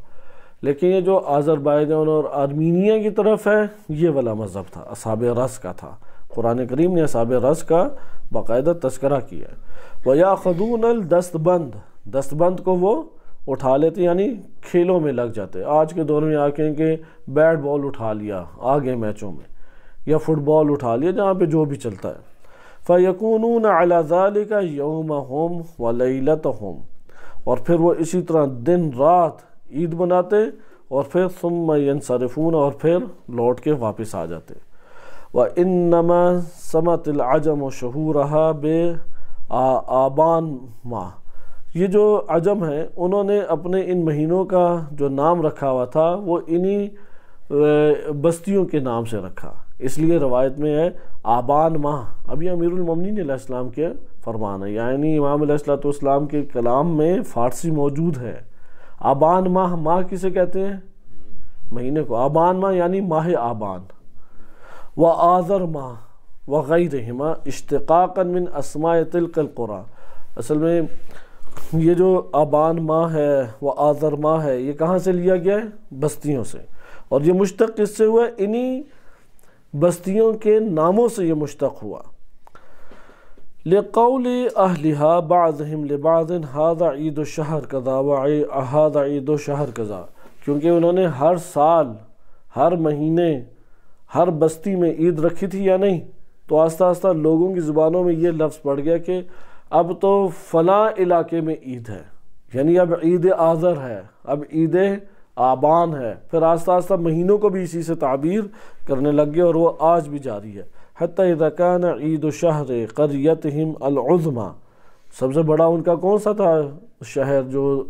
لیکن یہ جو آذربائیجان اور آرمینیا کی طرف ہے، یہ والا مذہب تھا، اصحاب رس کا تھا۔ قرآن کریم نے اصحاب رس کا باقاعدہ تذکرہ کیا ہے۔ وَيَأْخَذُونَ الْدَسْتْ بند دست بند کو وہ اٹھا لیتے یعنی کھیلوں میں لگ جاتے آج کے دور میں آ کے کہ بیٹ بال اٹھا لیا، آگے میچوں میں، یا فٹ بال اٹھا لیا، جہاں پہ جو بھی چلتا ہے۔ فَيَكُونُونَ عَلَى ذَلِكَ يَوْمَهُمْ وَلَيْلَتَهُمْ۔ اور پھر وہ اسی طرح دن رات عید بناتے اور پھر ثُمَّ يَنْصَرِفُونَ اور پھر لوٹ کے واپس آ جاتے۔ وَإِنَّمَا سَمَتِ الْعَجَمُ شَهُورَهَا بے آبان ماہ یہ جو عجم ہیں، انہوں نے اپنے ان مہینوں کا جو نام رکھا ہوا تھا، وہ انہی بستیوں کے نام سے رکھا۔ اس لیے روایت میں ہے، آبان ماہ ابھی امیر المومنین علیہ السلام کے فرمان ہے یعنی امام علیہ السلام کے کلام میں فارسی موجود ہے۔ آبان ماہ ماہ کسے کہتے ہیں؟ مہینے کو۔ آبان ماہ یعنی ماہ آبان۔ و آذر ماہ وغیرہما اشتقاقا من اسماء تلک القرآن۔ اصل میں یہ جو آبان ماہ ہے وہ آذر ماہ ہے، یہ کہاں سے لیا گیا ہے؟ بستیوں سے۔ اور یہ مشتق کس سے ہوا؟ انہی بستیوں کے ناموں سے یہ مشتق ہوا۔ لقول اہلہا بعضہم لبعض هذا عید الشہر کذا وهذا عید الشہر کذا۔ کیونکہ انہوں نے ہر سال، ہر مہینے، ہر بستی میں عید رکھی تھی یا نہیں، تو آستہ آستہ لوگوں کی زبانوں میں یہ لفظ پڑ گیا کہ اب تو فلاں علاقے میں عید ہے۔ یعنی اب عید آذر ہے، اب عید آبان ہے۔ پھر آستہ آستہ مہینوں کو بھی اسی سے تعبیر کرنے لگ گئے اور وہ آج بھی جاری ہے۔ حتی اذا کان عید شہر قریتہم العظمہ سب سے بڑا ان کا کون سا تھا شہر جو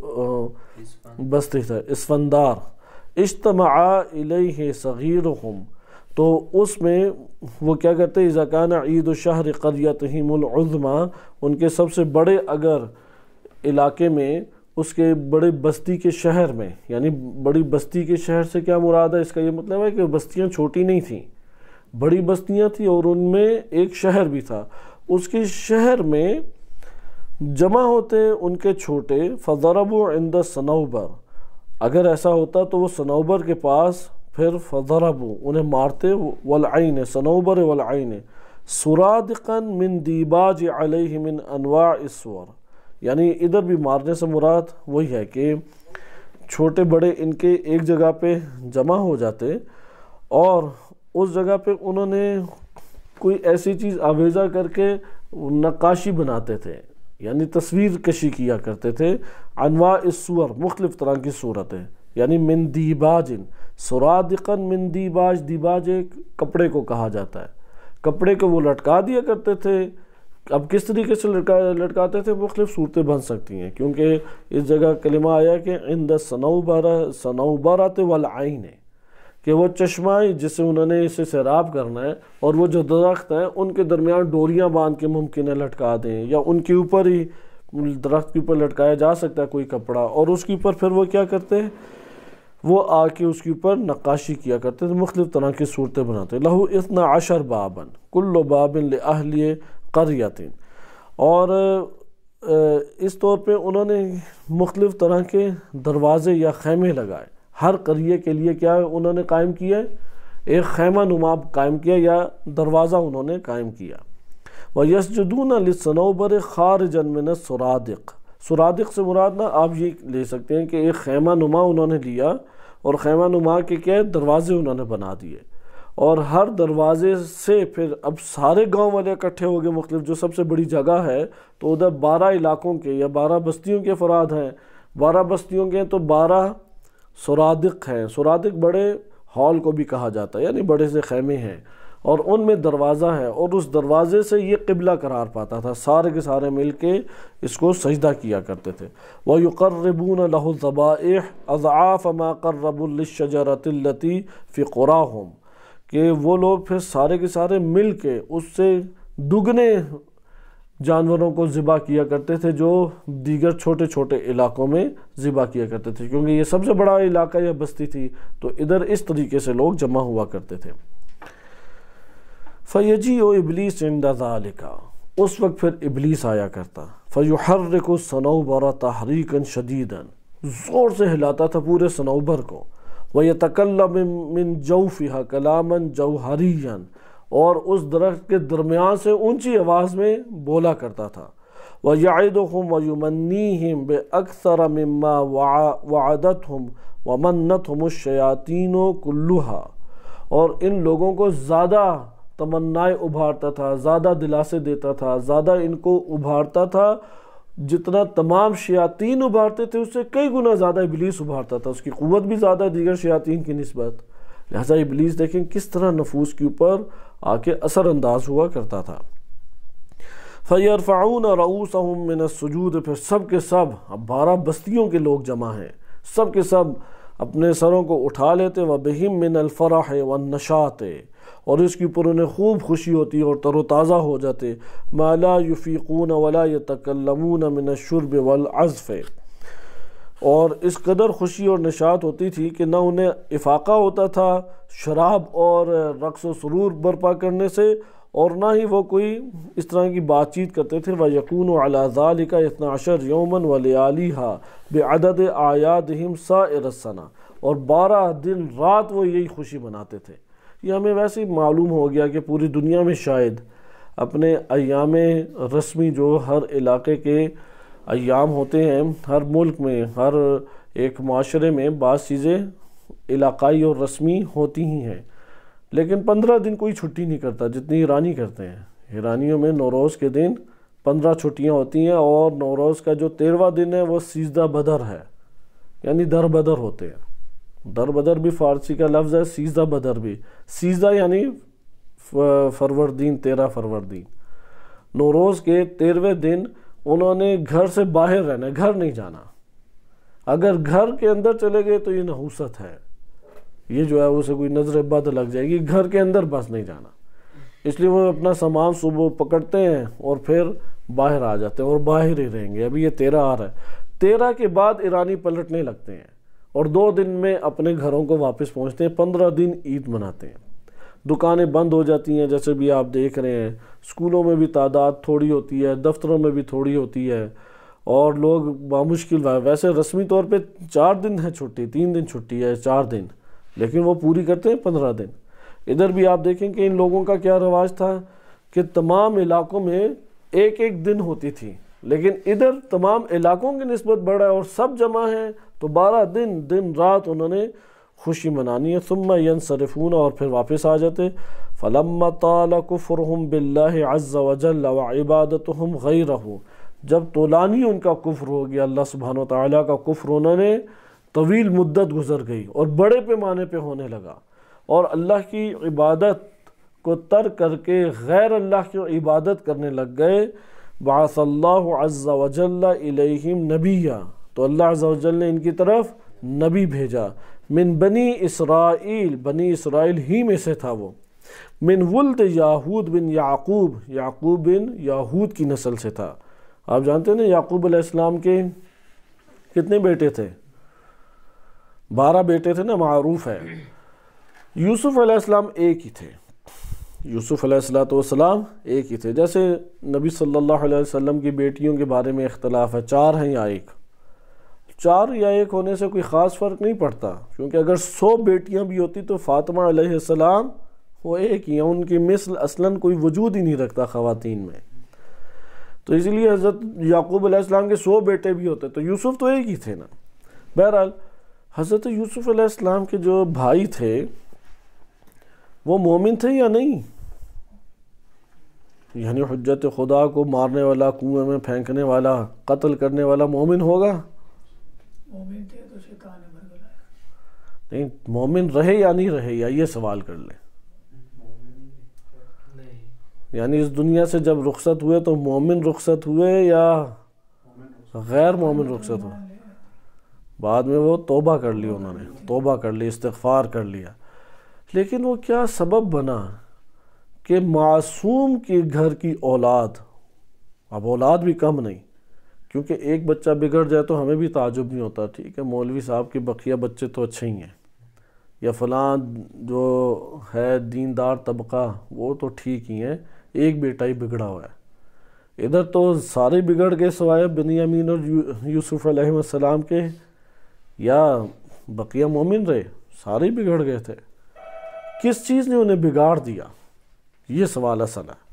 بستی تھا؟ اسفندار۔ اجتمعا الیہ صغیرہم۔ تو اس میں وہ کیا کہتے ہیں اذا عید الشہر قریتہم العظمہ ان کے سب سے بڑے اگر علاقے میں، اس کے بڑے بستی کے شہر میں یعنی بڑی بستی کے شہر سے کیا مراد ہے؟ اس کا یہ مطلب ہے کہ بستیاں چھوٹی نہیں تھیں۔ بڑی بستیاں تھیں اور ان میں ایک شہر بھی تھا۔ اس کے شہر میں جمع ہوتے ان کے چھوٹے، فضربوا عند سنوبر۔ اگر ایسا ہوتا تو وہ سنوبر کے پاس پھر فضربو انہیں مارتے والعین، سنوبر والعین۔ سرادقا من دیباج علیہ من انواع السور یعنی ادھر بھی مارنے سے مراد وہی ہے کہ چھوٹے بڑے ان کے ایک جگہ پہ جمع ہو جاتے اور اس جگہ پہ انہوں نے کوئی ایسی چیز آویزہ کر کے نقاشی بناتے تھے یعنی تصویر کشی کیا کرتے تھے۔ انواع السور مختلف طرح کی صورتیں یعنی من دیباجن سرادقن من دیباج دیباج ایک کپڑے کو کہا جاتا ہے۔ کپڑے کو وہ لٹکا دیا کرتے تھے۔ اب کس طریقے سے لٹکا لٹکاتے تھے؟ مختلف صورتیں بن سکتی ہیں، کیونکہ اس جگہ کلمہ آیا کہ عند سنوبرہ سنوبرات والعین۔ ہے کہ وہ چشمہ جسے انہوں نے اسے سیراب کرنا ہے اور وہ جو درخت ہیں ان کے درمیان ڈوریاں باندھ کے ممکن ہے لٹکا دیں یا ان کے اوپر ہی درخت کے اوپر لٹکایا جا سکتا ہے کوئی کپڑا۔ اور اس کے اوپر پھر وہ کیا کرتے ہیں؟ وہ آ کے اس کے اوپر نقاشی کیا کرتے تھے مختلف طرح کی صورتیں بناتے لہو اتنا عشر بابن، کل بابن لأہلی قریتن اور اس طور پہ انہوں نے مختلف طرح کے دروازے یا خیمے لگائے۔ ہر قریے کے لیے کیا انہوں نے قائم کیا ایک خیمہ نماب قائم کیا یا دروازہ انہوں نے قائم کیا۔ وَيَسْجُدُونَ لِسَنَوْبَرِ خَارِجًا مِنَ السُّرَادِقِ۔ سرادق سے مراد نہ، آپ یہ لے سکتے ہیں کہ ایک خیمہ نما انہوں نے لیا اور خیمہ نما کے کیا دروازے انہوں نے بنا دیے۔ اور ہر دروازے سے پھر اب سارے گاؤں والے اکٹھے ہو گئے مختلف، جو سب سے بڑی جگہ ہے، تو ادھر بارہ علاقوں کے یا بارہ بستیوں کے فراد ہیں۔ بارہ بستیوں کے تو بارہ سرادق ہیں۔ سرادق بڑے ہال کو بھی کہا جاتا ہے یعنی بڑے سے خیمے ہیں۔ اور ان میں دروازہ ہے اور اس دروازے سے یہ قبلہ قرار پاتا تھا۔ سارے کے سارے مل کے اس کو سجدہ کیا کرتے تھے۔ وَيُقَرِّبُونَ لَهُ الزَّبَائِحْ اَضْعَافَ مَا قَرَّبُ لِلشَّجَرَةِ الَّتِي فِي قُرَاهُمْ۔ کہ وہ لوگ پھر سارے کے سارے مل کے اس سے دگنے جانوروں کو ذبح کیا کرتے تھے جو دیگر چھوٹے چھوٹے علاقوں میں ذبح کیا کرتے تھے، کیونکہ یہ سب سے بڑا علاقہ یا بستی تھی، تو ادھر اس طریقے سے لوگ جمع ہوا کرتے تھے۔ فیجی و ابلیس عند ذالکا اس وقت پھر ابلیس آیا کرتا۔ فیحرک الصنوبر تحریکا شدیدا۔ زور سے ہلاتا تھا پورے صنوبر کو۔ وَيَتَكَلَّمِ مِن جَوْفِهَا كَلَامًا جَوْحَرِيًّا اور اس درخت کے درمیان سے اونچی آواز میں بولا کرتا تھا۔ وَيَعِدُهُمْ وَيُمَنِّيهِمْ بِأَكْثَرَ مِمَّا وَعَدَتْهُمْ وَمَنَّتْهُمُ الشَّيَاطِينُ كُلُّهَا۔ اور ان لوگوں کو زیادہ تمنائے ابھارتا تھا، زیادہ دلاسے دیتا تھا، زیادہ ان کو ابھارتا تھا۔ جتنا تمام شیاطین ابھارتے تھے، اس سے کئی گنا زیادہ ابلیس ابھارتا تھا۔ اس کی قوت بھی زیادہ، دیگر شیاطین کی نسبت۔ لہٰذا ابلیس دیکھیں کس طرح نفوس کے اوپر آ کے اثر انداز ہوا کرتا تھا۔ فَيَرْفَعُونَ رَعُوسَهُم مِّنَ السُّجُودِ، پھر سب کے سب اب بارہ بستیوں کے لوگ جمع ہیں۔ سب کے سب اپنے سروں کو اٹھا لیتے، وَبِهِم مِّنَ الْفَرَحِ وَالنَّشَاطِ، اور اس کے اوپر انہیں خوب خوشی ہوتی اور تر و تازہ ہو جاتے۔ ما لا یفیقون ولا یتکلمون من الشرب والعزف۔ اور اس قدر خوشی اور نشاط ہوتی تھی کہ نہ انہیں افاقہ ہوتا تھا، شراب اور رقص و سرور برپا کرنے سے، اور نہ ہی وہ کوئی اس طرح کی بات چیت کرتے تھے۔ وَيَكُونُ عَلَى ذَلِكَ اِثْنَ عَشَرْ يَوْمًا وَلِيَالِيهَا بِعَدَدِ آيَادِهِمْ سَائِرَ السَّنَةِ اور بارہ دن رات وہ یہی خوشی مناتے تھے۔ یہ ہمیں ویسے ہی معلوم ہو گیا کہ پوری دنیا میں شاید اپنے ایام رسمی جو ہر علاقے کے ایام ہوتے ہیں ہر ملک میں، ہر ایک معاشرے میں بعض چیزیں علاقائی اور رسمی ہوتی ہی ہیں۔ لیکن پندرہ دن کوئی چھٹی نہیں کرتا جتنی ایرانی کرتے ہیں۔ ایرانیوں میں نوروز کے دن پندرہ چھٹیاں ہوتی ہیں اور نوروز کا جو تیرواں دن ہے وہ سیزدہ بدر ہے یعنی در بدر ہوتے ہیں۔ در بدر بھی فارسی کا لفظ ہے سیزہ بدر بھی۔ سیزہ یعنی فروردین، تیرہ فروردین۔ نوروز کے تیروے دن انہوں نے گھر سے باہر رہنا گھر نہیں جانا۔ اگر گھر کے اندر چلے گئے تو یہ نحوست ہے۔ یہ جو ہے اسے کوئی نظر بد لگ جائے گی، گھر کے اندر بس نہیں جانا۔ اس لیے وہ اپنا سامان صبح پکڑتے ہیں اور پھر باہر آ جاتے ہیں اور باہر ہی رہیں گے۔ ابھی یہ تیرہ آ رہا ہے۔ تیرہ کے بعد ایرانی پلٹنے لگتے ہیں اور دو دن میں اپنے گھروں کو واپس پہنچتے ہیں، پندرہ دن عید مناتے ہیں۔ دکانیں بند ہو جاتی ہیں، جیسے بھی آپ دیکھ رہے ہیں۔ اسکولوں میں بھی تعداد تھوڑی ہوتی ہے، دفتروں میں بھی تھوڑی ہوتی ہے۔ اور لوگ بامشکل ویسے رسمی طور پہ چار دن ہے چھٹی، تین دن چھٹی ہے، چار دن۔ لیکن وہ پوری کرتے ہیں پندرہ دن۔ ادھر بھی آپ دیکھیں کہ ان لوگوں کا کیا رواج تھا کہ تمام علاقوں میں ایک ایک دن ہوتی تھی۔ لیکن ادھر تمام علاقوں کی نسبت بڑا ہے اور سب جمع ہیں۔ تو بارہ دن دن رات انہوں نے خوشی منانی ہے۔ ثم ینصرفون اور پھر واپس آ جاتے۔ فلما طال کفرہم باللہ عز وجل وعبادتہم غیرہ جب طولانی ان کا کفر ہو گیا، اللہ سبحانہ و کا کفر انہوں نے طویل مدت گزر گئی اور بڑے پیمانے پہ ہونے لگا۔ اور اللہ کی عبادت کو ترک کر کے غیر اللہ کی عبادت کرنے لگ گئے۔ بعث اللہ عز وجل الیہم نبیہ۔ تو اللہ عز وجل نے ان کی طرف نبی بھیجا۔ من بنی اسرائیل بنی اسرائیل ہی میں سے تھا وہ۔ من ولد یاہود بن یعقوب یعقوب بن یاہود کی نسل سے تھا۔ آپ جانتے ہیں نا یعقوب علیہ السلام کے کتنے بیٹے تھے؟ بارہ بیٹے تھے نا، معروف ہے۔ یوسف علیہ السلام ایک ہی تھے۔ یوسف علیہ السلام ایک ہی تھے۔ جیسے نبی صلی اللہ علیہ وسلم کی بیٹیوں کے بارے میں اختلاف ہے، چار ہیں یا ایک۔ چار یا ایک ہونے سے کوئی خاص فرق نہیں پڑتا۔ کیونکہ اگر سو بیٹیاں بھی ہوتی تو فاطمہ علیہ السلام وہ ایک ہی ہیں ان کی مثل اصلاً کوئی وجود ہی نہیں رکھتا خواتین میں۔ تو اس لیے حضرت یعقوب علیہ السلام کے سو بیٹے بھی ہوتے تو یوسف تو ایک ہی تھے نا۔ بہرحال حضرت یوسف علیہ السلام کے جو بھائی تھے، وہ مومن تھے یا نہیں؟ یعنی حجت خدا کو مارنے والا، کنویں میں پھینکنے والا، قتل کرنے والا مومن ہوگا؟ مومن تھے تو شیطان نے نہیں مومن رہے یا نہیں رہے یا یہ سوال کر لیں۔ یعنی اس دنیا سے جب رخصت ہوئے تو مومن رخصت ہوئے یا غیر مومن رخصت ہوئے؟ بعد میں وہ توبہ کر لی انہوں نے توبہ کر لی استغفار کر لیا۔ لیکن وہ کیا سبب بنا کہ معصوم کے گھر کی اولاد اب اولاد بھی کم نہیں کیونکہ ایک بچہ بگڑ جائے تو ہمیں بھی تعجب نہیں ہوتا، ٹھیک ہے؟ مولوی صاحب کے بقیہ بچے تو اچھے ہی ہیں۔ یا فلاں جو ہے دیندار طبقہ، وہ تو ٹھیک ہی ہیں۔ ایک بیٹا ہی بگڑا ہوا ہے۔ ادھر تو سارے بگڑ گئے سوائے بنیامین اور یوسف علیہ السلام کے۔ یا بقیہ مومن رہے، سارے بگڑ گئے تھے۔ کس چیز نے انہیں بگاڑ دیا؟ یہ سوال اصل ہے۔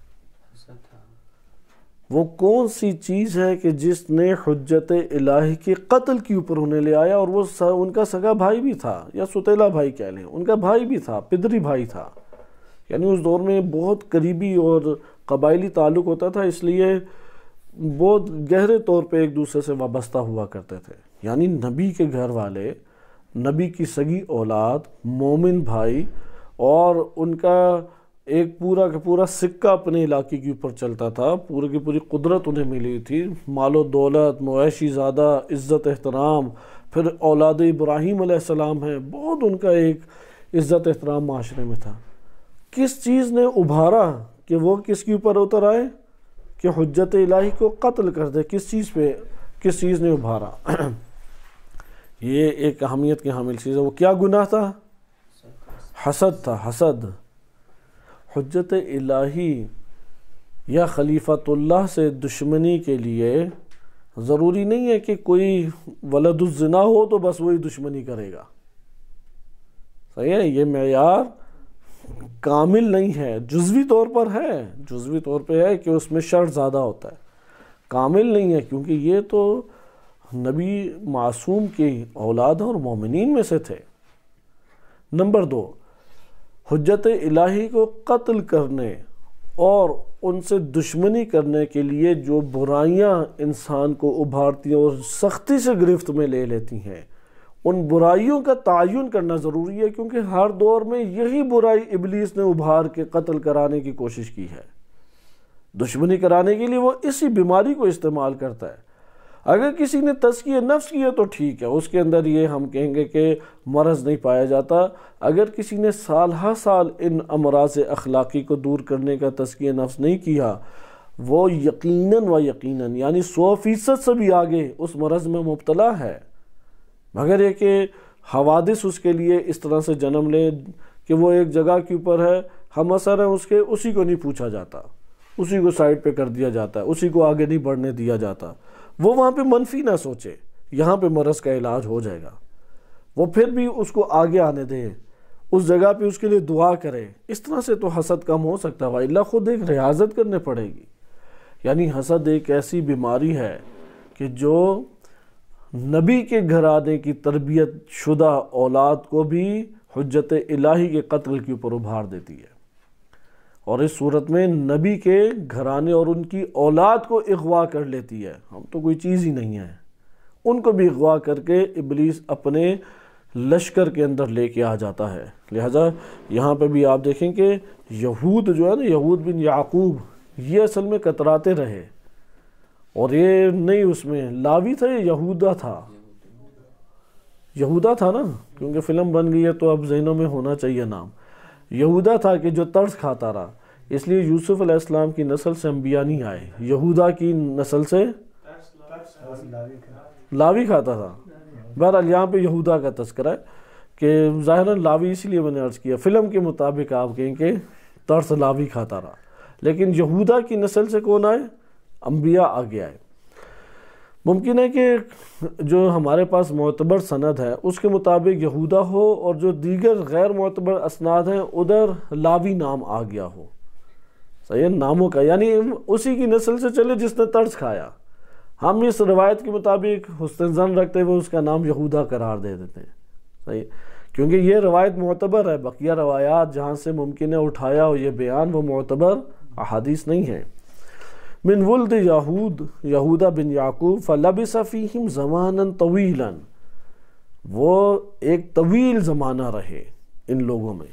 وہ کون سی چیز ہے کہ جس نے حجت الہی کے قتل کے اوپر انہیں لے آیا اور وہ ان کا سگا بھائی بھی تھا یا ستیلا بھائی کہہ لیں، ان کا بھائی بھی تھا، پدری بھائی تھا۔ یعنی اس دور میں بہت قریبی اور قبائلی تعلق ہوتا تھا، اس لیے بہت گہرے طور پہ ایک دوسرے سے وابستہ ہوا کرتے تھے۔ یعنی نبی کے گھر والے، نبی کی سگی اولاد، مومن بھائی اور ان کا ایک پورا کا پورا سکہ اپنے علاقے کے اوپر چلتا تھا، پورے کی پوری قدرت انہیں ملی تھی۔ مال و دولت معاشی زیادہ عزت، احترام، پھر اولاد ابراہیم علیہ السلام ہے بہت ان کا ایک عزت، احترام معاشرے میں تھا۔ کس چیز نے ابھارا کہ وہ کس کے اوپر اتر آئے؟ کہ حجت الہی کو قتل کر دے۔ کس چیز پہ، کس چیز نے ابھارا؟ یہ ایک اہمیت کی حامل چیز ہے۔ وہ کیا گناہ تھا؟ حسد تھا، حسد۔ حجت الہی یا خلیفۃ اللہ سے دشمنی کے لیے ضروری نہیں ہے کہ کوئی ولد الزنا ہو تو بس وہی دشمنی کرے گا۔ صحیح ہے، یہ معیار کامل نہیں ہے، جزوی طور پر ہے۔ جزوی طور پہ ہے کہ اس میں شرط زیادہ ہوتا ہے۔ کامل نہیں ہے، کیونکہ یہ تو نبی معصوم کی اولاد اور مومنین میں سے تھے۔ نمبر دو حجت الہی کو قتل کرنے اور ان سے دشمنی کرنے کے لیے جو برائیاں انسان کو ابھارتی ہیں اور سختی سے گرفت میں لے لیتی ہیں۔ ان برائیوں کا تعین کرنا ضروری ہے کیونکہ ہر دور میں یہی برائی ابلیس نے ابھار کے قتل کرانے کی کوشش کی ہے۔ دشمنی کرانے کے لیے وہ اسی بیماری کو استعمال کرتا ہے۔ اگر کسی نے تزکیہ نفس کیا تو ٹھیک ہے، اس کے اندر یہ ہم کہیں گے کہ مرض نہیں پایا جاتا۔ اگر کسی نے سال ہر سال ان امراض اخلاقی کو دور کرنے کا تزکیہ نفس نہیں کیا، وہ یقیناً و یقیناً یعنی سو فیصد سے بھی آگے اس مرض میں مبتلا ہے۔ مگر یہ کہ حوادث اس کے لیے اس طرح سے جنم لیں کہ وہ ایک جگہ کے اوپر ہے، ہم اثر ہیں اس کے، اسی کو نہیں پوچھا جاتا۔ اسی کو سائڈ پہ کر دیا جاتا ہے، اسی کو آگے نہیں بڑھنے دیا جاتا۔ وہ وہاں پہ منفی نہ سوچے، یہاں پہ مرض کا علاج ہو جائے گا۔ وہ پھر بھی اس کو آگے آنے دے اس جگہ پہ اس کے لیے دعا کرے اس طرح سے تو حسد کم ہو سکتا ہے۔ اللہ خود ایک ریاضت کرنے پڑے گی۔ یعنی حسد ایک ایسی بیماری ہے کہ جو نبی کے گھرانے کی تربیت شدہ اولاد کو بھی حجت الہی کے قتل کے اوپر ابھار دیتی ہے۔ اور اس صورت میں نبی کے گھرانے اور ان کی اولاد کو اغوا کر لیتی ہے۔ ہم تو کوئی چیز ہی نہیں ہے ان کو بھی اغوا کر کے ابلیس اپنے لشکر کے اندر لے کے آ جاتا ہے۔ لہذا یہاں پہ بھی آپ دیکھیں کہ یہود جو ہے نا، یہود بن یعقوب، یہ اصل میں کتراتے رہے۔ اور یہ نہیں، اس میں لاوی تھا یہ یہودا تھا؟ یہودا تھا نا، کیونکہ فلم بن گئی ہے تو اب ذہنوں میں ہونا چاہیے نام۔ یہودا تھا کہ جو طرز کھاتا رہا۔ اس لیے یوسف علیہ السلام کی نسل سے انبیاء نہیں آئے۔ یہودا کی نسل سے لاوی کھاتا تھا۔ بہرحال یہاں پہ یہودا کا تذکرہ ہے کہ ظاہراً لاوی اس لیے میں نے عرض کیا، فلم کے مطابق آپ کہیں کہ طرز لاوی کھاتا رہا۔ لیکن یہودا کی نسل سے کون آئے؟ انبیاء آگے آئے۔ ممکن ہے کہ جو ہمارے پاس معتبر سند ہے، اس کے مطابق یہودا ہو اور جو دیگر غیر معتبر اسناد ہیں، ادھر لاوی نام آ گیا ہو۔ صحیح ہے، ناموں کا۔ یعنی اسی کی نسل سے چلے جس نے طرز کھایا۔ ہم اس روایت کے مطابق حسن زن رکھتے ہوئے اس کا نام یہودا قرار دے دیتے ہیں۔ صحیح کیونکہ یہ روایت معتبر ہے۔ بقیہ روایات جہاں سے ممکن ہے اٹھایا ہو یہ بیان وہ معتبر احادیث نہیں ہے من ولد یہود یہودہ بن یعقوب فلبس فیہم زمانا طویلا۔ وہ ایک طویل زمانہ رہے ان لوگوں میں۔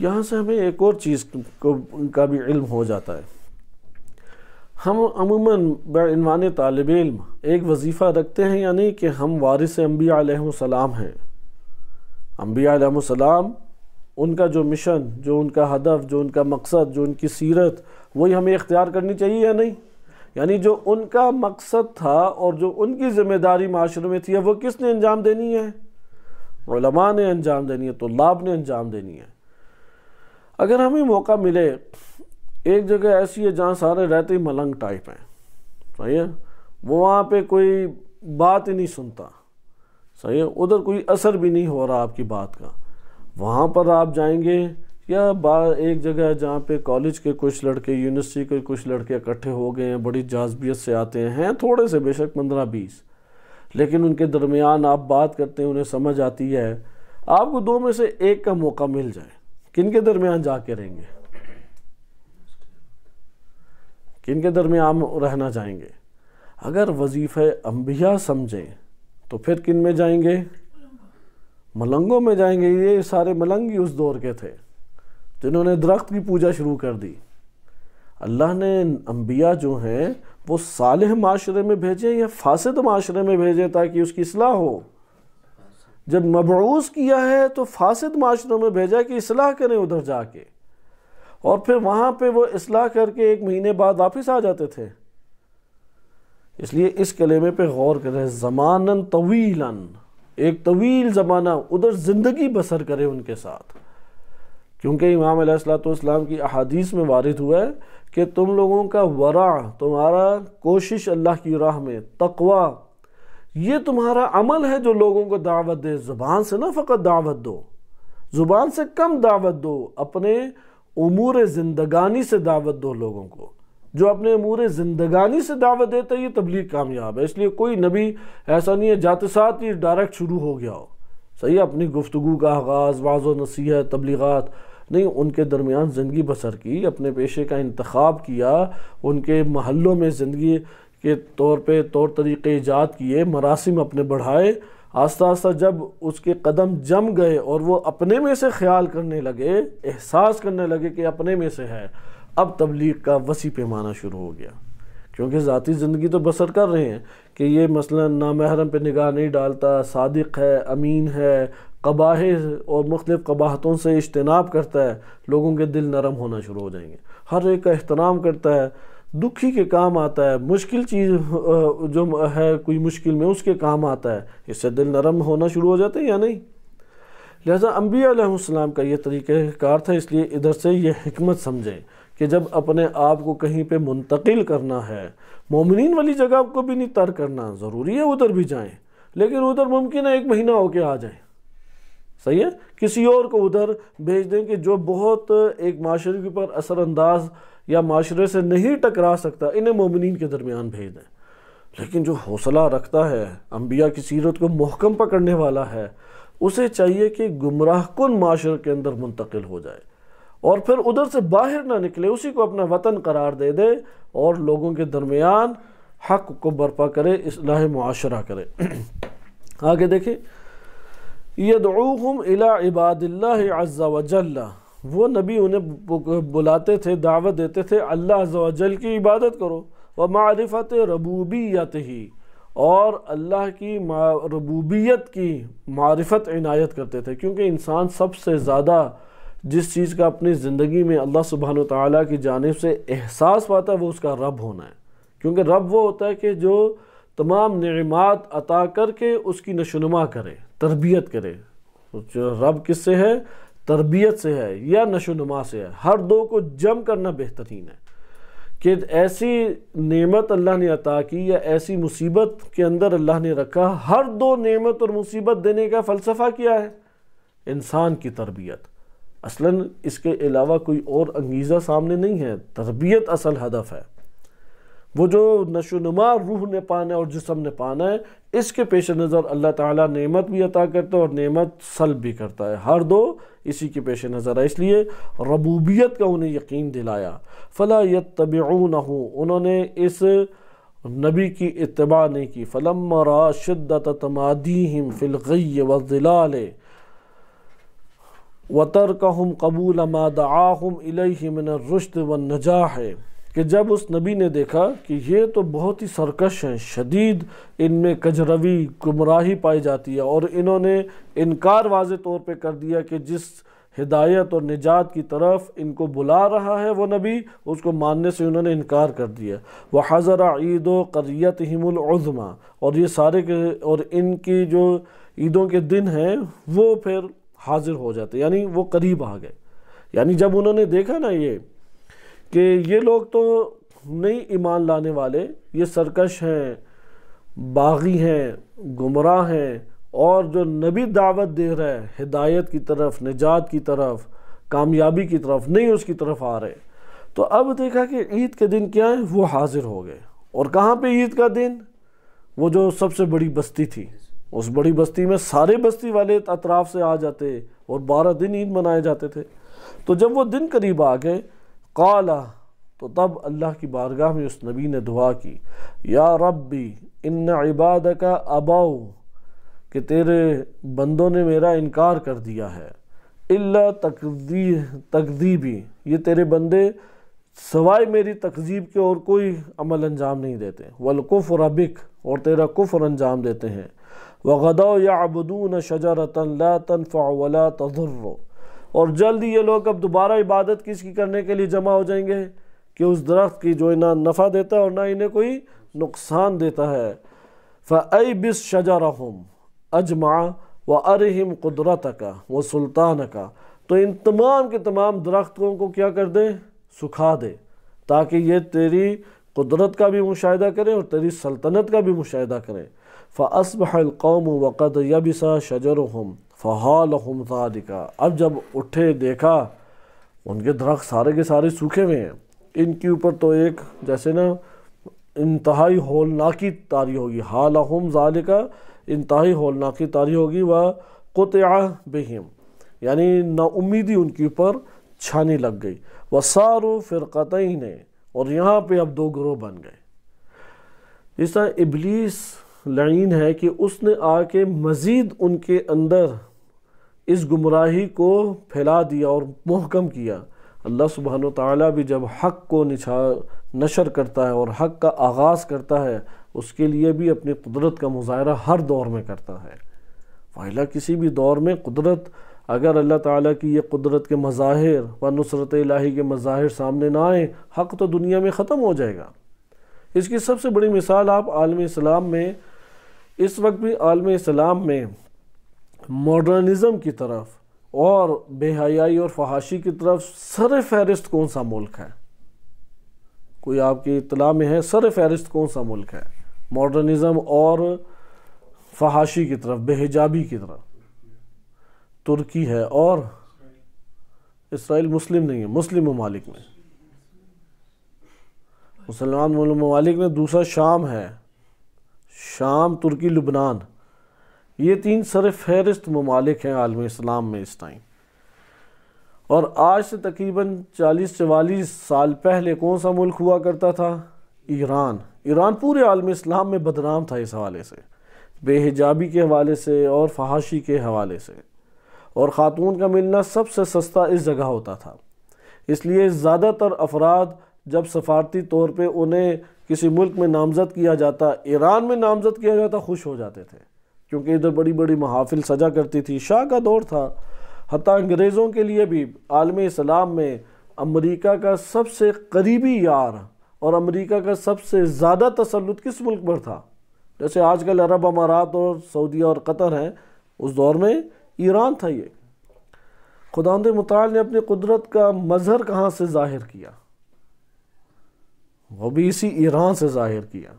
یہاں سے ہمیں ایک اور چیز کا بھی علم ہو جاتا ہے۔ ہم عموماً بعنوان طالب علم ایک وظیفہ رکھتے ہیں یعنی کہ ہم وارث انبیاء علیہ السلام ہیں۔ انبیاء علیہ السلام ان کا جو مشن، جو ان کا ہدف، جو ان کا مقصد، جو ان کی سیرت، وہی ہمیں اختیار کرنی چاہیے یا نہیں؟ یعنی جو ان کا مقصد تھا اور جو ان کی ذمہ داری معاشرے میں تھی وہ کس نے انجام دینی ہے؟ علماء نے انجام دینی ہے، طلاب نے انجام دینی ہے۔ اگر ہمیں موقع ملے، ایک جگہ ایسی ہے جہاں سارے رہتے ہی ملنگ ٹائپ ہیں۔ صحیح ہے؟ وہ وہاں پہ کوئی بات ہی نہیں سنتا۔ صحیح ہے؟ ادھر کوئی اثر بھی نہیں ہو رہا آپ کی بات کا۔ وہاں پر آپ جائیں گے یا با ایک جگہ ہے جہاں پہ کالج کے کچھ لڑکے، یونیورسٹی کے کچھ لڑکے اکٹھے ہو گئے ہیں، بڑی جازبیت سے آتے ہیں، تھوڑے سے بے شک پندرہ بیس۔ لیکن ان کے درمیان آپ بات کرتے ہیں، انہیں سمجھ آتی ہے۔ آپ کو دو میں سے ایک کا موقع مل جائے۔ کن کے درمیان جا کے رہیں گے؟ کن کے درمیان رہنا چاہیں گے؟ اگر وظیفہ انبیاء سمجھیں تو پھر کن میں جائیں گے؟ ملنگوں میں جائیں گے، یہ سارے ملنگ ہی اس دور کے تھے جنہوں نے درخت کی پوجا شروع کر دی۔ اللہ نے انبیاء جو ہیں، وہ صالح معاشرے میں بھیجیں یا فاسد معاشرے میں بھیجیں تاکہ اس کی اصلاح ہو۔ جب مبعوث کیا ہے تو فاسد معاشروں میں بھیجا کہ اصلاح کریں ادھر جا کے۔ اور پھر وہاں پہ وہ اصلاح کر کے ایک مہینے بعد واپس آ جاتے تھے۔ اس لیے اس کلمے پہ غور کریں زمانن طویلاً۔ ایک طویل زمانہ ادھر زندگی بسر کرے ان کے ساتھ۔ کیونکہ امام علیہ السلام کی احادیث میں وارد ہوا ہے کہ تم لوگوں کا ورع، تمہارا کوشش اللہ کی راہ میں، تقوی، یہ تمہارا عمل ہے جو لوگوں کو دعوت دے۔ زبان سے نہ فقط دعوت دو، زبان سے کم دعوت دو، اپنے امور زندگانی سے دعوت دو لوگوں کو۔ جو اپنے امور زندگانی سے دعوت دیتا ہے، یہ تبلیغ کامیاب ہے۔ اس لیے کوئی نبی ایسا نہیں ہے جاتے ساتھ ہی ڈائریکٹ شروع ہو گیا ہو۔ صحیح اپنی گفتگو کا آغاز واض و نصیحت، تبلیغات، نہیں، ان کے درمیان زندگی بسر کی، اپنے پیشے کا انتخاب کیا، ان کے محلوں میں زندگی کے طور پہ، طور طریقے ایجاد کیے، مراسم اپنے بڑھائے۔ آستہ آستہ جب اس کے قدم جم گئے اور وہ اپنے میں سے خیال کرنے لگے، احساس کرنے لگے کہ اپنے میں سے ہے۔ اب تبلیغ کا وسیع پیمانہ شروع ہو گیا۔ کیونکہ ذاتی زندگی تو بسر کر رہے ہیں کہ یہ مثلا نامحرم پہ نگاہ نہیں ڈالتا، صادق ہے، امین ہے قباہ اور مختلف قباحتوں سے اجتناب کرتا ہے، لوگوں کے دل نرم ہونا شروع ہو جائیں گے۔ ہر ایک کا احترام کرتا ہے، دکھی کے کام آتا ہے، مشکل چیز جو ہے کوئی مشکل میں اس کے کام آتا ہے، اس سے دل نرم ہونا شروع ہو جاتے ہیں یا نہیں؟ لہذا انبیاء علیہ السلام کا یہ طریقہ کار تھا، اس لیے ادھر سے یہ حکمت سمجھیں۔ کہ جب اپنے آپ کو کہیں پہ منتقل کرنا ہے، مومنین والی جگہ کو بھی نہیں تر کرنا، ضروری ہے ادھر بھی جائیں، لیکن ادھر ممکن ہے ایک مہینہ ہو کے آ جائیں۔ صحیح ہے؟ کسی اور کو ادھر بھیج دیں کہ جو بہت ایک معاشرے کے اوپر اثر انداز یا معاشرے سے نہیں ٹکرا سکتا، انہیں مومنین کے درمیان بھیج دیں۔ لیکن جو حوصلہ رکھتا ہے، انبیاء کی سیرت کو محکم پکڑنے والا ہے، اسے چاہیے کہ گمراہ کن معاشر کے اندر منتقل ہو جائے۔ اور پھر ادھر سے باہر نہ نکلے، اسی کو اپنا وطن قرار دے دے اور لوگوں کے درمیان حق کو برپا کرے، اصلاح معاشرہ کرے۔ (clears throat) آگے دیکھیں۔ یدعوہم الى عباد اللہ عز و جل۔ وہ نبی انہیں بلاتے تھے، دعوت دیتے تھے، اللہ عز و جل کی عبادت کرو۔ وہ معرفت ربوبیت ہی اور اللہ کی ربوبیت کی معرفت عنایت کرتے تھے، کیونکہ انسان سب سے زیادہ جس چیز کا اپنی زندگی میں اللہ سبحانہ و تعالیٰ کی جانب سے احساس پاتا ہے، وہ اس کا رب ہونا ہے۔ کیونکہ رب وہ ہوتا ہے کہ جو تمام نعمات عطا کر کے اس کی نشونما کرے، تربیت کرے۔ جو رب کس سے ہے؟ تربیت سے ہے یا نشونما سے ہے۔ ہر دو کو جم کرنا بہترین ہے۔ کہ ایسی نعمت اللہ نے عطا کی یا ایسی مصیبت کے اندر اللہ نے رکھا، ہر دو نعمت اور مصیبت دینے کا فلسفہ کیا ہے؟ انسان کی تربیت۔ اصلاً اس کے علاوہ کوئی اور انگیزہ سامنے نہیں ہے، تربیت اصل ہدف ہے۔ وہ جو نشو نما روح نے پانا ہے اور جسم نے پانا ہے، اس کے پیش نظر اللہ تعالیٰ نعمت بھی عطا کرتا ہے اور نعمت سلب بھی کرتا ہے۔ ہر دو اسی کے پیش نظر ہے۔ اس لیے ربوبیت کا انہیں یقین دلایا۔ فلا يتبعونه انہوں نے اس نبی کی اتباع نہیں کی۔ فلم را شدت تمادیہم فی الغی والظلال وترکہم قبول ما دعاہم الیہ من الرشد والنجاح کہ جب اس نبی نے دیکھا کہ یہ تو بہت ہی سرکش ہیں، شدید ان میں کجروی، گمراہی پائی جاتی ہے اور انہوں نے انکار واضح طور پہ کر دیا کہ جس ہدایت اور نجات کی طرف ان کو بلا رہا ہے وہ نبی، اس کو ماننے سے انہوں نے انکار کر دیا۔ وہ حضر عید و قریت العظمہ اور یہ سارے کے اور ان کی جو عیدوں کے دن ہیں، وہ پھر حاضر ہو جاتے یعنی وہ قریب آ گئے۔ یعنی جب انہوں نے دیکھا نا یہ کہ یہ لوگ تو نہیں ایمان لانے والے، یہ سرکش ہیں، باغی ہیں، گمراہ ہیں، اور جو نبی دعوت دے رہا ہے ہدایت کی طرف، نجات کی طرف، کامیابی کی طرف، نہیں اس کی طرف آ رہے۔ تو اب دیکھا کہ عید کے دن کیا ہے؟ وہ حاضر ہو گئے۔ اور کہاں پہ عید کا دن؟ وہ جو سب سے بڑی بستی تھی۔ اس بڑی بستی میں سارے بستی والے اطراف سے آ جاتے اور بارہ دن عید منائے جاتے تھے۔ تو جب وہ دن قریب آ گئے قالا تو تب اللہ کی بارگاہ میں اس نبی نے دعا کی، یا ربی، ان عبادک کا اباؤ، کہ تیرے بندوں نے میرا انکار کر دیا ہے۔ اللہ تقدیبی یہ تیرے بندے سوائے میری تقزیب کے اور کوئی عمل انجام نہیں دیتے۔ والکفر بک، اور تیرا کفر انجام دیتے ہیں۔ وغدو يعبدون شجرة لا تنفع ولا تضر۔ اور جلد یہ لوگ اب دوبارہ عبادت کس کی کرنے کے لیے جمع ہو جائیں گے؟ کہ اس درخت کی جو نہ نفع دیتا ہے اور نہ انہیں کوئی نقصان دیتا ہے۔ فَأَيْبِسْ شَجَرَهُمْ اجمع و ارحم قدرت کا وہ سلطان کا تو ان تمام کے تمام درختوں کو کیا کر دیں؟ سکھا دے تاکہ یہ تیری قدرت کا بھی مشاہدہ کریں اور تیری سلطنت کا بھی مشاہدہ کریں۔ فَأَصْبَحَ الْقَوْمُ وَقَدْ يَبِسَ شَجَرُهُمْ فَحَالَهُمْ ذَلِكَ۔ اب جب اٹھے دیکھا، ان کے درخت سارے کے سارے سوکھے ہوئے ہیں۔ ان کے اوپر تو ایک جیسے نا انتہائی ہولناکی تاری ہوگی۔ حالہم ذالکہ انتہائی ہولناکی تاری ہوگی۔ وہ قطع بہم یعنی نا امیدی ان کے اوپر چھانی لگ گئی۔ وہ سارو فرقتین اور یہاں پہ اب دو گروہ بن گئے۔ اس طرح ابلیس لعین ہے کہ اس نے آ کے مزید ان کے اندر اس گمراہی کو پھیلا دیا اور محکم کیا۔ اللہ سبحانہ وتعالی بھی جب حق کو نشر کرتا ہے اور حق کا آغاز کرتا ہے، اس کے لیے بھی اپنی قدرت کا مظاہرہ ہر دور میں کرتا ہے۔ فائلہ کسی بھی دور میں قدرت، اگر اللہ تعالیٰ کی یہ قدرت کے مظاہر و نصرت الہی کے مظاہر سامنے نہ آئیں، حق تو دنیا میں ختم ہو جائے گا۔ اس کی سب سے بڑی مثال آپ عالم اسلام میں اس وقت بھی عالم اسلام میں ماڈرنزم کی طرف اور بے حیائی اور فحاشی کی طرف سر فہرست کون سا ملک ہے؟ کوئی آپ کی اطلاع میں ہے سر فہرست کون سا ملک ہے؟ ماڈرنزم اور فحاشی کی طرف، بے حجابی کی طرف۔ ترکی ہے اور اسرائیل مسلم نہیں ہے، مسلم ممالک میں۔ مسلمان ممالک میں دوسرا شام ہے۔ شام، ترکی، لبنان۔ یہ تین سر فہرست ممالک ہیں عالم اسلام میں اس ٹائم۔ اور آج سے تقریباً چالیس، چوالیس سال پہلے کون سا ملک ہوا کرتا تھا؟ ایران۔ ایران پورے عالم اسلام میں بدنام تھا اس حوالے سے۔ بے حجابی کے حوالے سے اور فحاشی کے حوالے سے۔ اور خاتون کا ملنا سب سے سستا اس جگہ ہوتا تھا۔ اس لیے زیادہ تر افراد جب سفارتی طور پہ انہیں کسی ملک میں نامزد کیا جاتا، ایران میں نامزد کیا جاتا، خوش ہو جاتے تھے۔ کیونکہ ادھر بڑی بڑی محافل سجا کرتی تھی، شاہ کا دور تھا۔ حتیٰ انگریزوں کے لیے بھی عالم اسلام میں امریکہ کا سب سے قریبی یار اور امریکہ کا سب سے زیادہ تسلط کس ملک پر تھا؟ جیسے آج کل عرب امارات اور سعودیہ اور قطر ہیں، اس دور میں ایران تھا یہ۔ خداوند متعال نے اپنی قدرت کا مظہر کہاں سے ظاہر کیا؟ وہ بھی اسی ایران سے ظاہر کیا۔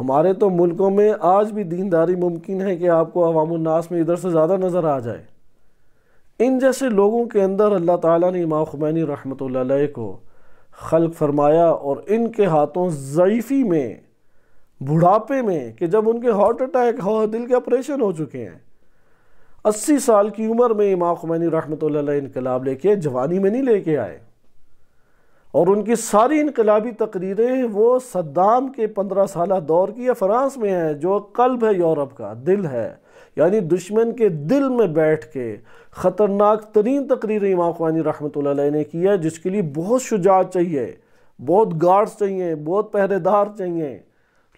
ہمارے تو ملکوں میں آج بھی دینداری ممکن ہے کہ آپ کو عوام الناس میں ادھر سے زیادہ نظر آ جائے۔ ان جیسے لوگوں کے اندر اللہ تعالیٰ نے امام خمینی رحمۃ اللہ علیہ کو خلق فرمایا اور ان کے ہاتھوں ضعیفی میں، بڑھاپے میں، کہ جب ان کے ہارٹ اٹیک ہو، دل کے آپریشن ہو چکے ہیں۔ اسی سال کی عمر میں امام خمینی رحمۃ اللہ علیہ انقلاب لے کے جوانی میں نہیں لے کے آئے۔ اور ان کی ساری انقلابی تقریریں وہ صدام کے پندرہ سالہ دور کی یا فرانس میں ہیں، جو قلب ہے یورپ کا، دل ہے۔ یعنی دشمن کے دل میں بیٹھ کے خطرناک ترین تقریریں امام خوانی رحمۃ اللہ علیہ نے کی ہے جس کے لیے بہت شجاعت چاہیے، بہت گارڈز چاہیے، بہت پہرے دار چاہیے۔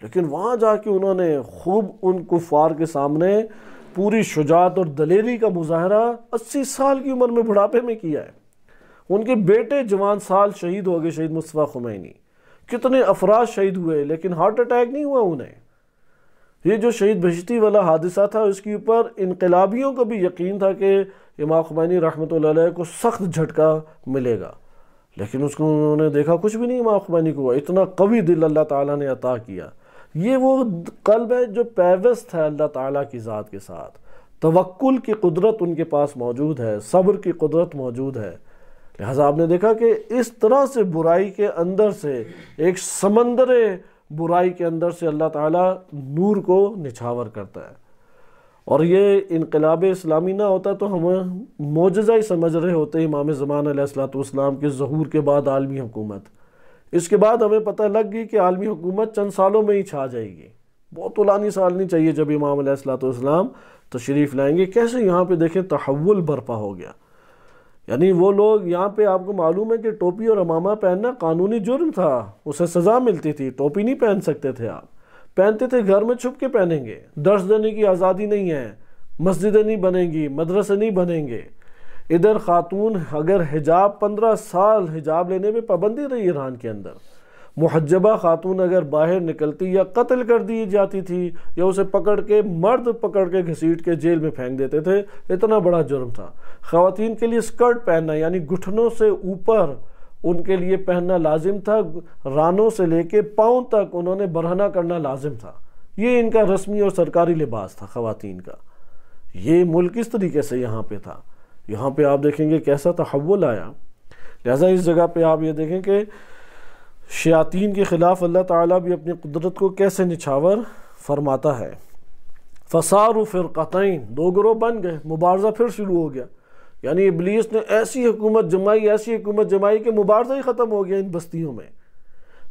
لیکن وہاں جا کے انہوں نے خوب ان کفار کے سامنے پوری شجاعت اور دلیری کا مظاہرہ اسی سال کی عمر میں بڑھاپے میں کیا ہے۔ ان کے بیٹے جوان سال شہید ہو گئے، شہید مصطفیٰ خمینی۔ کتنے افراد شہید ہوئے، لیکن ہارٹ اٹیک نہیں ہوا انہیں۔ یہ جو شہید بہشتی والا حادثہ تھا، اس کے اوپر انقلابیوں کو بھی یقین تھا کہ امام خمینی رحمۃ اللہ علیہ کو سخت جھٹکا ملے گا۔ لیکن اس کو انہوں نے دیکھا، کچھ بھی نہیں امام خمینی کو اتنا قوی دل اللہ تعالیٰ نے عطا کیا۔ یہ وہ قلب ہے جو پیوست ہے اللہ تعالیٰ کی ذات کے ساتھ۔ توکل کی قدرت ان کے پاس موجود ہے، صبر کی قدرت موجود ہے۔ لہٰذا آپ نے دیکھا کہ اس طرح سے برائی کے اندر سے، ایک سمندر برائی کے اندر سے اللہ تعالیٰ نور کو نچھاور کرتا ہے۔ اور یہ انقلاب اسلامی نہ ہوتا تو ہم معجزہ ہی سمجھ رہے ہوتے، امام زمان علیہ السلام کے ظہور کے بعد عالمی حکومت۔ اس کے بعد ہمیں پتہ لگ گئی کہ عالمی حکومت چند سالوں میں ہی چھا جائے گی۔ بہت طولانی سال نہیں چاہیے جب امام علیہ السلام تشریف لائیں گے۔ کیسے یہاں پہ دیکھیں تحول برپا ہو گیا۔ یعنی وہ لوگ یہاں پہ آپ کو معلوم ہے کہ ٹوپی اور امامہ پہننا قانونی جرم تھا، اسے سزا ملتی تھی، ٹوپی نہیں پہن سکتے تھے آپ۔ پہنتے تھے گھر میں چھپ کے پہنیں گے۔ درس دینے کی آزادی نہیں ہے، مسجدیں نہیں بنیں گی، مدرسے نہیں بنیں گے۔ ادھر خاتون اگر حجاب پندرہ سال حجاب لینے میں پابندی رہی ایران کے اندر۔ محجبہ خاتون اگر باہر نکلتی یا قتل کر دی جاتی تھی یا اسے پکڑ کے مرد پکڑ کے گھسیٹ کے جیل میں پھینک دیتے تھے، اتنا بڑا جرم تھا۔ خواتین کے لیے سکرٹ پہننا یعنی گھٹنوں سے اوپر ان کے لیے پہننا لازم تھا، رانوں سے لے کے پاؤں تک انہوں نے برہنہ کرنا لازم تھا۔ یہ ان کا رسمی اور سرکاری لباس تھا خواتین کا۔ یہ ملک اس طریقے سے یہاں پہ تھا؟ یہاں پہ آپ دیکھیں گے کیسا تحول آیا۔ لہٰذا اس جگہ پہ آپ یہ دیکھیں کہ شیاطین کے خلاف اللہ تعالیٰ بھی اپنی قدرت کو کیسے نچھاور فرماتا ہے۔ فسار و فرقتین، دو گروہ بن گئے، مبارزہ پھر شروع ہو گیا۔ یعنی ابلیس نے ایسی حکومت جمائی، ایسی حکومت جمائی کہ مبارزہ ہی ختم ہو گیا ان بستیوں میں۔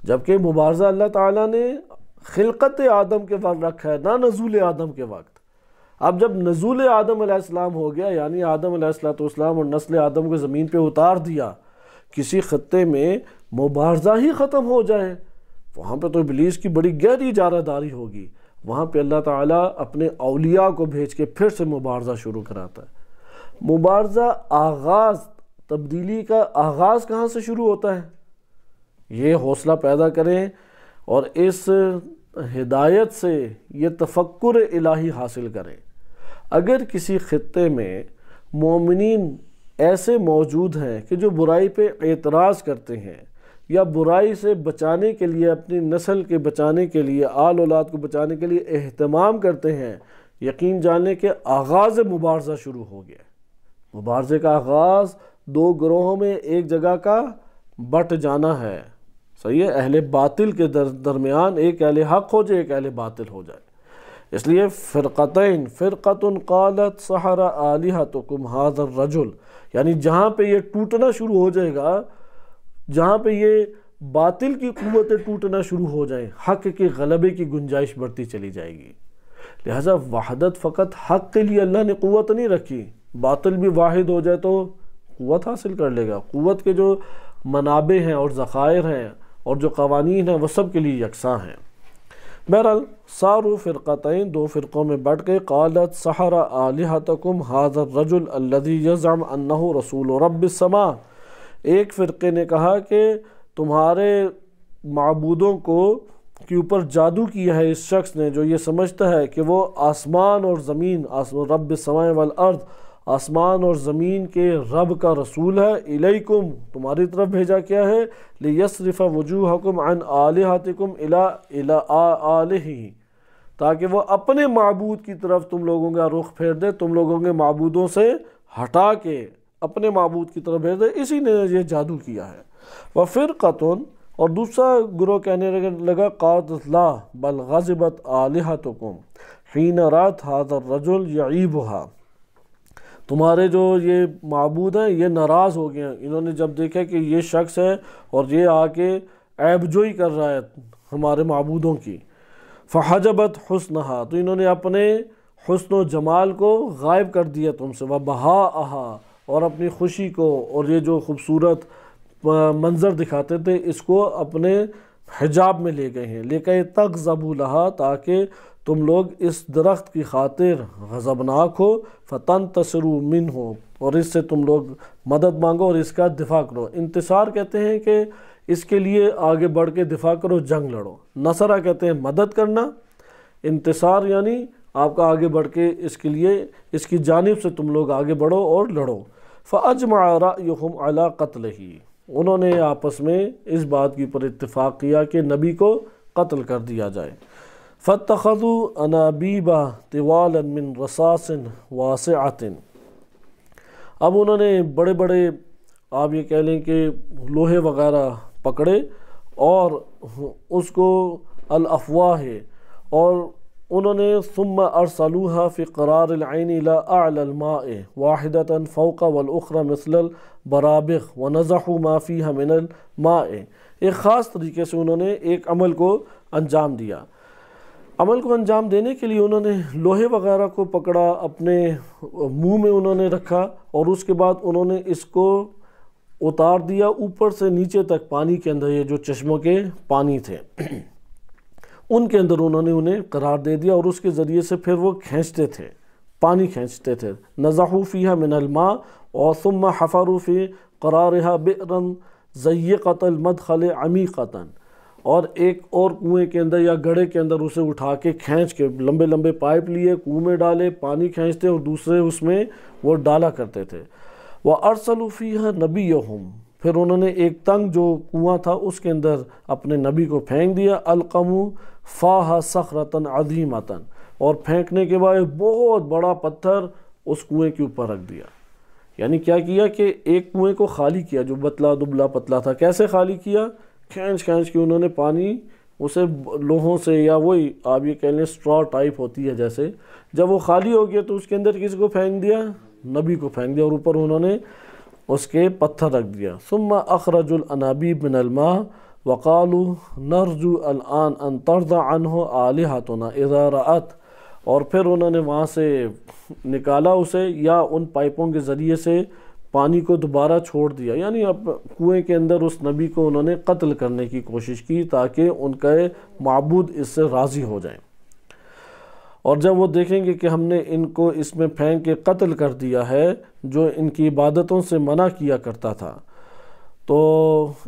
جبکہ مبارزہ اللہ تعالیٰ نے خلقت آدم کے وقت رکھا ہے، نہ نزول آدم کے وقت۔ اب جب نزول آدم علیہ السلام ہو گیا یعنی آدم علیہ السلام اور نسل آدم کو زمین پہ اتار دیا، کسی خطے میں مبارزہ ہی ختم ہو جائے۔ وہاں پہ تو ابلیس کی بڑی گہری جارہ داری ہوگی۔ وہاں پہ اللہ تعالیٰ اپنے اولیاء کو بھیج کے پھر سے مبارزہ شروع کراتا ہے۔ مبارزہ آغاز، تبدیلی کا آغاز کہاں سے شروع ہوتا ہے؟ یہ حوصلہ پیدا کریں اور اس ہدایت سے یہ تفکر الہی حاصل کریں۔ اگر کسی خطے میں مومنین ایسے موجود ہیں کہ جو برائی پہ اعتراض کرتے ہیں یا برائی سے بچانے کے لیے، اپنی نسل کے بچانے کے لیے، آل اولاد کو بچانے کے لیے اہتمام کرتے ہیں، یقین جاننے کے آغاز مبارزہ شروع ہو گیا۔ مبارزے کا آغاز دو گروہوں میں ایک جگہ کا بٹ جانا ہے۔ صحیح ہے، اہل باطل کے در، درمیان ایک اہل حق ہو جائے، ایک اہل باطل ہو جائے۔ اس لیے فرقتین فرقت قالت سحر آلہتکم حاضر الرجل۔ یعنی جہاں پہ یہ ٹوٹنا شروع ہو جائے گا جہاں پہ یہ باطل کی قوتیں ٹوٹنا شروع ہو جائیں، حق کے غلبے کی گنجائش بڑھتی چلی جائے گی۔ لہٰذا وحدت فقط حق کے لیے اللہ نے قوت نہیں رکھی، باطل بھی واحد ہو جائے تو قوت حاصل کر لے گا۔ قوت کے جو منابع ہیں اور ذخائر ہیں اور جو قوانین ہیں، وہ سب کے لیے یکساں ہیں۔ بہرحال سارو فرقتین، دو فرقوں میں بٹ کے قالت سحر آلہتکم، حاضر رجل الذي یزعم انہو رسول رب السماء۔ ایک فرقے نے کہا کہ تمہارے معبودوں کو کے اوپر جادو کیا ہے اس شخص نے جو یہ سمجھتا ہے کہ وہ آسمان اور زمین رب السماء والارض، آسمان اور زمین کے رب کا رسول ہے۔ الیکم، تمہاری طرف بھیجا کیا ہے۔ لیصرف وجوہکم عن آلہتکم الى آلہی۔ تاکہ وہ اپنے معبود کی طرف تم لوگوں کا رخ پھیر دے، تم لوگوں کے معبودوں سے ہٹا کے۔ اپنے معبود کی طرف بھیج دے، اسی نے یہ جادو کیا ہے۔ وفرقتن، اور دوسرا گروہ کہنے لگا قاد اللہ بل غضبت آلہتکم۔ حین رات حاضر رجل یعیبها تمہارے جو یہ معبود ہیں، یہ ناراض ہو گئے ہیں۔ انہوں نے جب دیکھا کہ یہ شخص ہے، اور یہ آ کے عیب جوئی کر رہا ہے ہمارے معبودوں کی، فحجبت حسنہا۔ تو انہوں نے اپنے حسن و جمال کو غائب کر دیا تم سے۔ وہ بہا آہا اور اپنی خوشی کو اور یہ جو خوبصورت منظر دکھاتے تھے، اس کو اپنے حجاب میں لے گئے ہیں۔ لے کے تک زبو لہا تاکہ تم لوگ اس درخت کی خاطر غضبناک ہو۔ فتن تسرو من ہو اور اس سے تم لوگ مدد مانگو اور اس کا دفاع کرو۔ انتصار کہتے ہیں کہ اس کے لیے آگے بڑھ کے دفاع کرو، جنگ لڑو۔ نصرہ کہتے ہیں مدد کرنا۔ انتصار یعنی آپ کا آگے بڑھ کے اس کے لیے، اس کی جانب سے تم لوگ آگے بڑھو اور لڑو۔ فَأَجْمَعَ رَأْيُهُمْ عَلَىٰ قَتْلِهِ۔ انہوں نے آپس میں اس بات کی پر اتفاق کیا کہ نبی کو قتل کر دیا جائے۔ فَاتَّخَذُوا أَنَابِيبَ طِوَالًا مِّن رَصَاصٍ وَاسِعَةٍ۔ اب انہوں نے بڑے بڑے، آپ یہ کہہ لیں کہ لوہے وغیرہ پکڑے اور اس کو الافواہ اور انہوں نے ثم ارسلوها فی قرار العین الى اعلى الماء واحدة فوق والاخرى مثل البرابغ ونزحوا ما فيها من الماء۔ ایک خاص طریقے سے انہوں نے ایک عمل کو انجام دیا۔ عمل کو انجام دینے کے لیے انہوں نے لوہے وغیرہ کو پکڑا، اپنے منہ میں انہوں نے رکھا اور اس کے بعد انہوں نے اس کو اتار دیا اوپر سے نیچے تک پانی کے اندر، یہ جو چشموں کے پانی تھے۔ ان کے اندر انہوں نے انہیں قرار دے دیا اور اس کے ذریعے سے پھر وہ کھینچتے تھے، پانی کھینچتے تھے۔ نزحو فیہا من الماء اور ثم حفروا فی قرارها بئرا زیقت المدخل عمیقتا۔ اور ایک اور کنویں کے اندر یا گڑے کے اندر اسے اٹھا کے کھینچ کے لمبے لمبے پائپ لیے، کنویں میں ڈالے، پانی کھینچتے اور دوسرے اس میں وہ ڈالا کرتے تھے۔ وہ وَأَرْسَلُوا فِيهَا نَبِيَّهُمْ پھر انہوں نے ایک تنگ جو کنواں تھا اس کے اندر اپنے نبی کو پھینک دیا، القمو فاہ سخرتن عظیمتن اور پھینکنے کے بعد بہت بڑا پتھر اس کنویں کے اوپر رکھ دیا۔ یعنی کیا کیا کہ ایک کنویں کو خالی کیا، جو بتلا دبلا پتلا تھا۔ کیسے خالی کیا؟ کھینچ کھینچ کے انہوں نے پانی اسے لوہوں سے یا وہی آپ یہ کہہ لیں سٹرا ٹائپ ہوتی ہے جیسے، جب وہ خالی ہو گیا تو اس کے اندر کسی کو پھینک دیا؟ نبی کو پھینک دیا۔ اور اوپر انہوں نے اس کے پتھر رکھ دیا۔ ثم اخرج الانابیب من الماء وقالوا نرجو الان ان ترضى عنه آلهتنا اذا رأت۔ اور پھر انہوں نے وہاں سے نکالا اسے یا ان پائپوں کے ذریعے سے پانی کو دوبارہ چھوڑ دیا۔ یعنی اب کنویں کے اندر اس نبی کو انہوں نے قتل کرنے کی کوشش کی تاکہ ان کا معبود اس سے راضی ہو جائیں۔ اور جب وہ دیکھیں گے کہ ہم نے ان کو اس میں پھینک کے قتل کر دیا ہے، جو ان کی عبادتوں سے منع کیا کرتا تھا، تو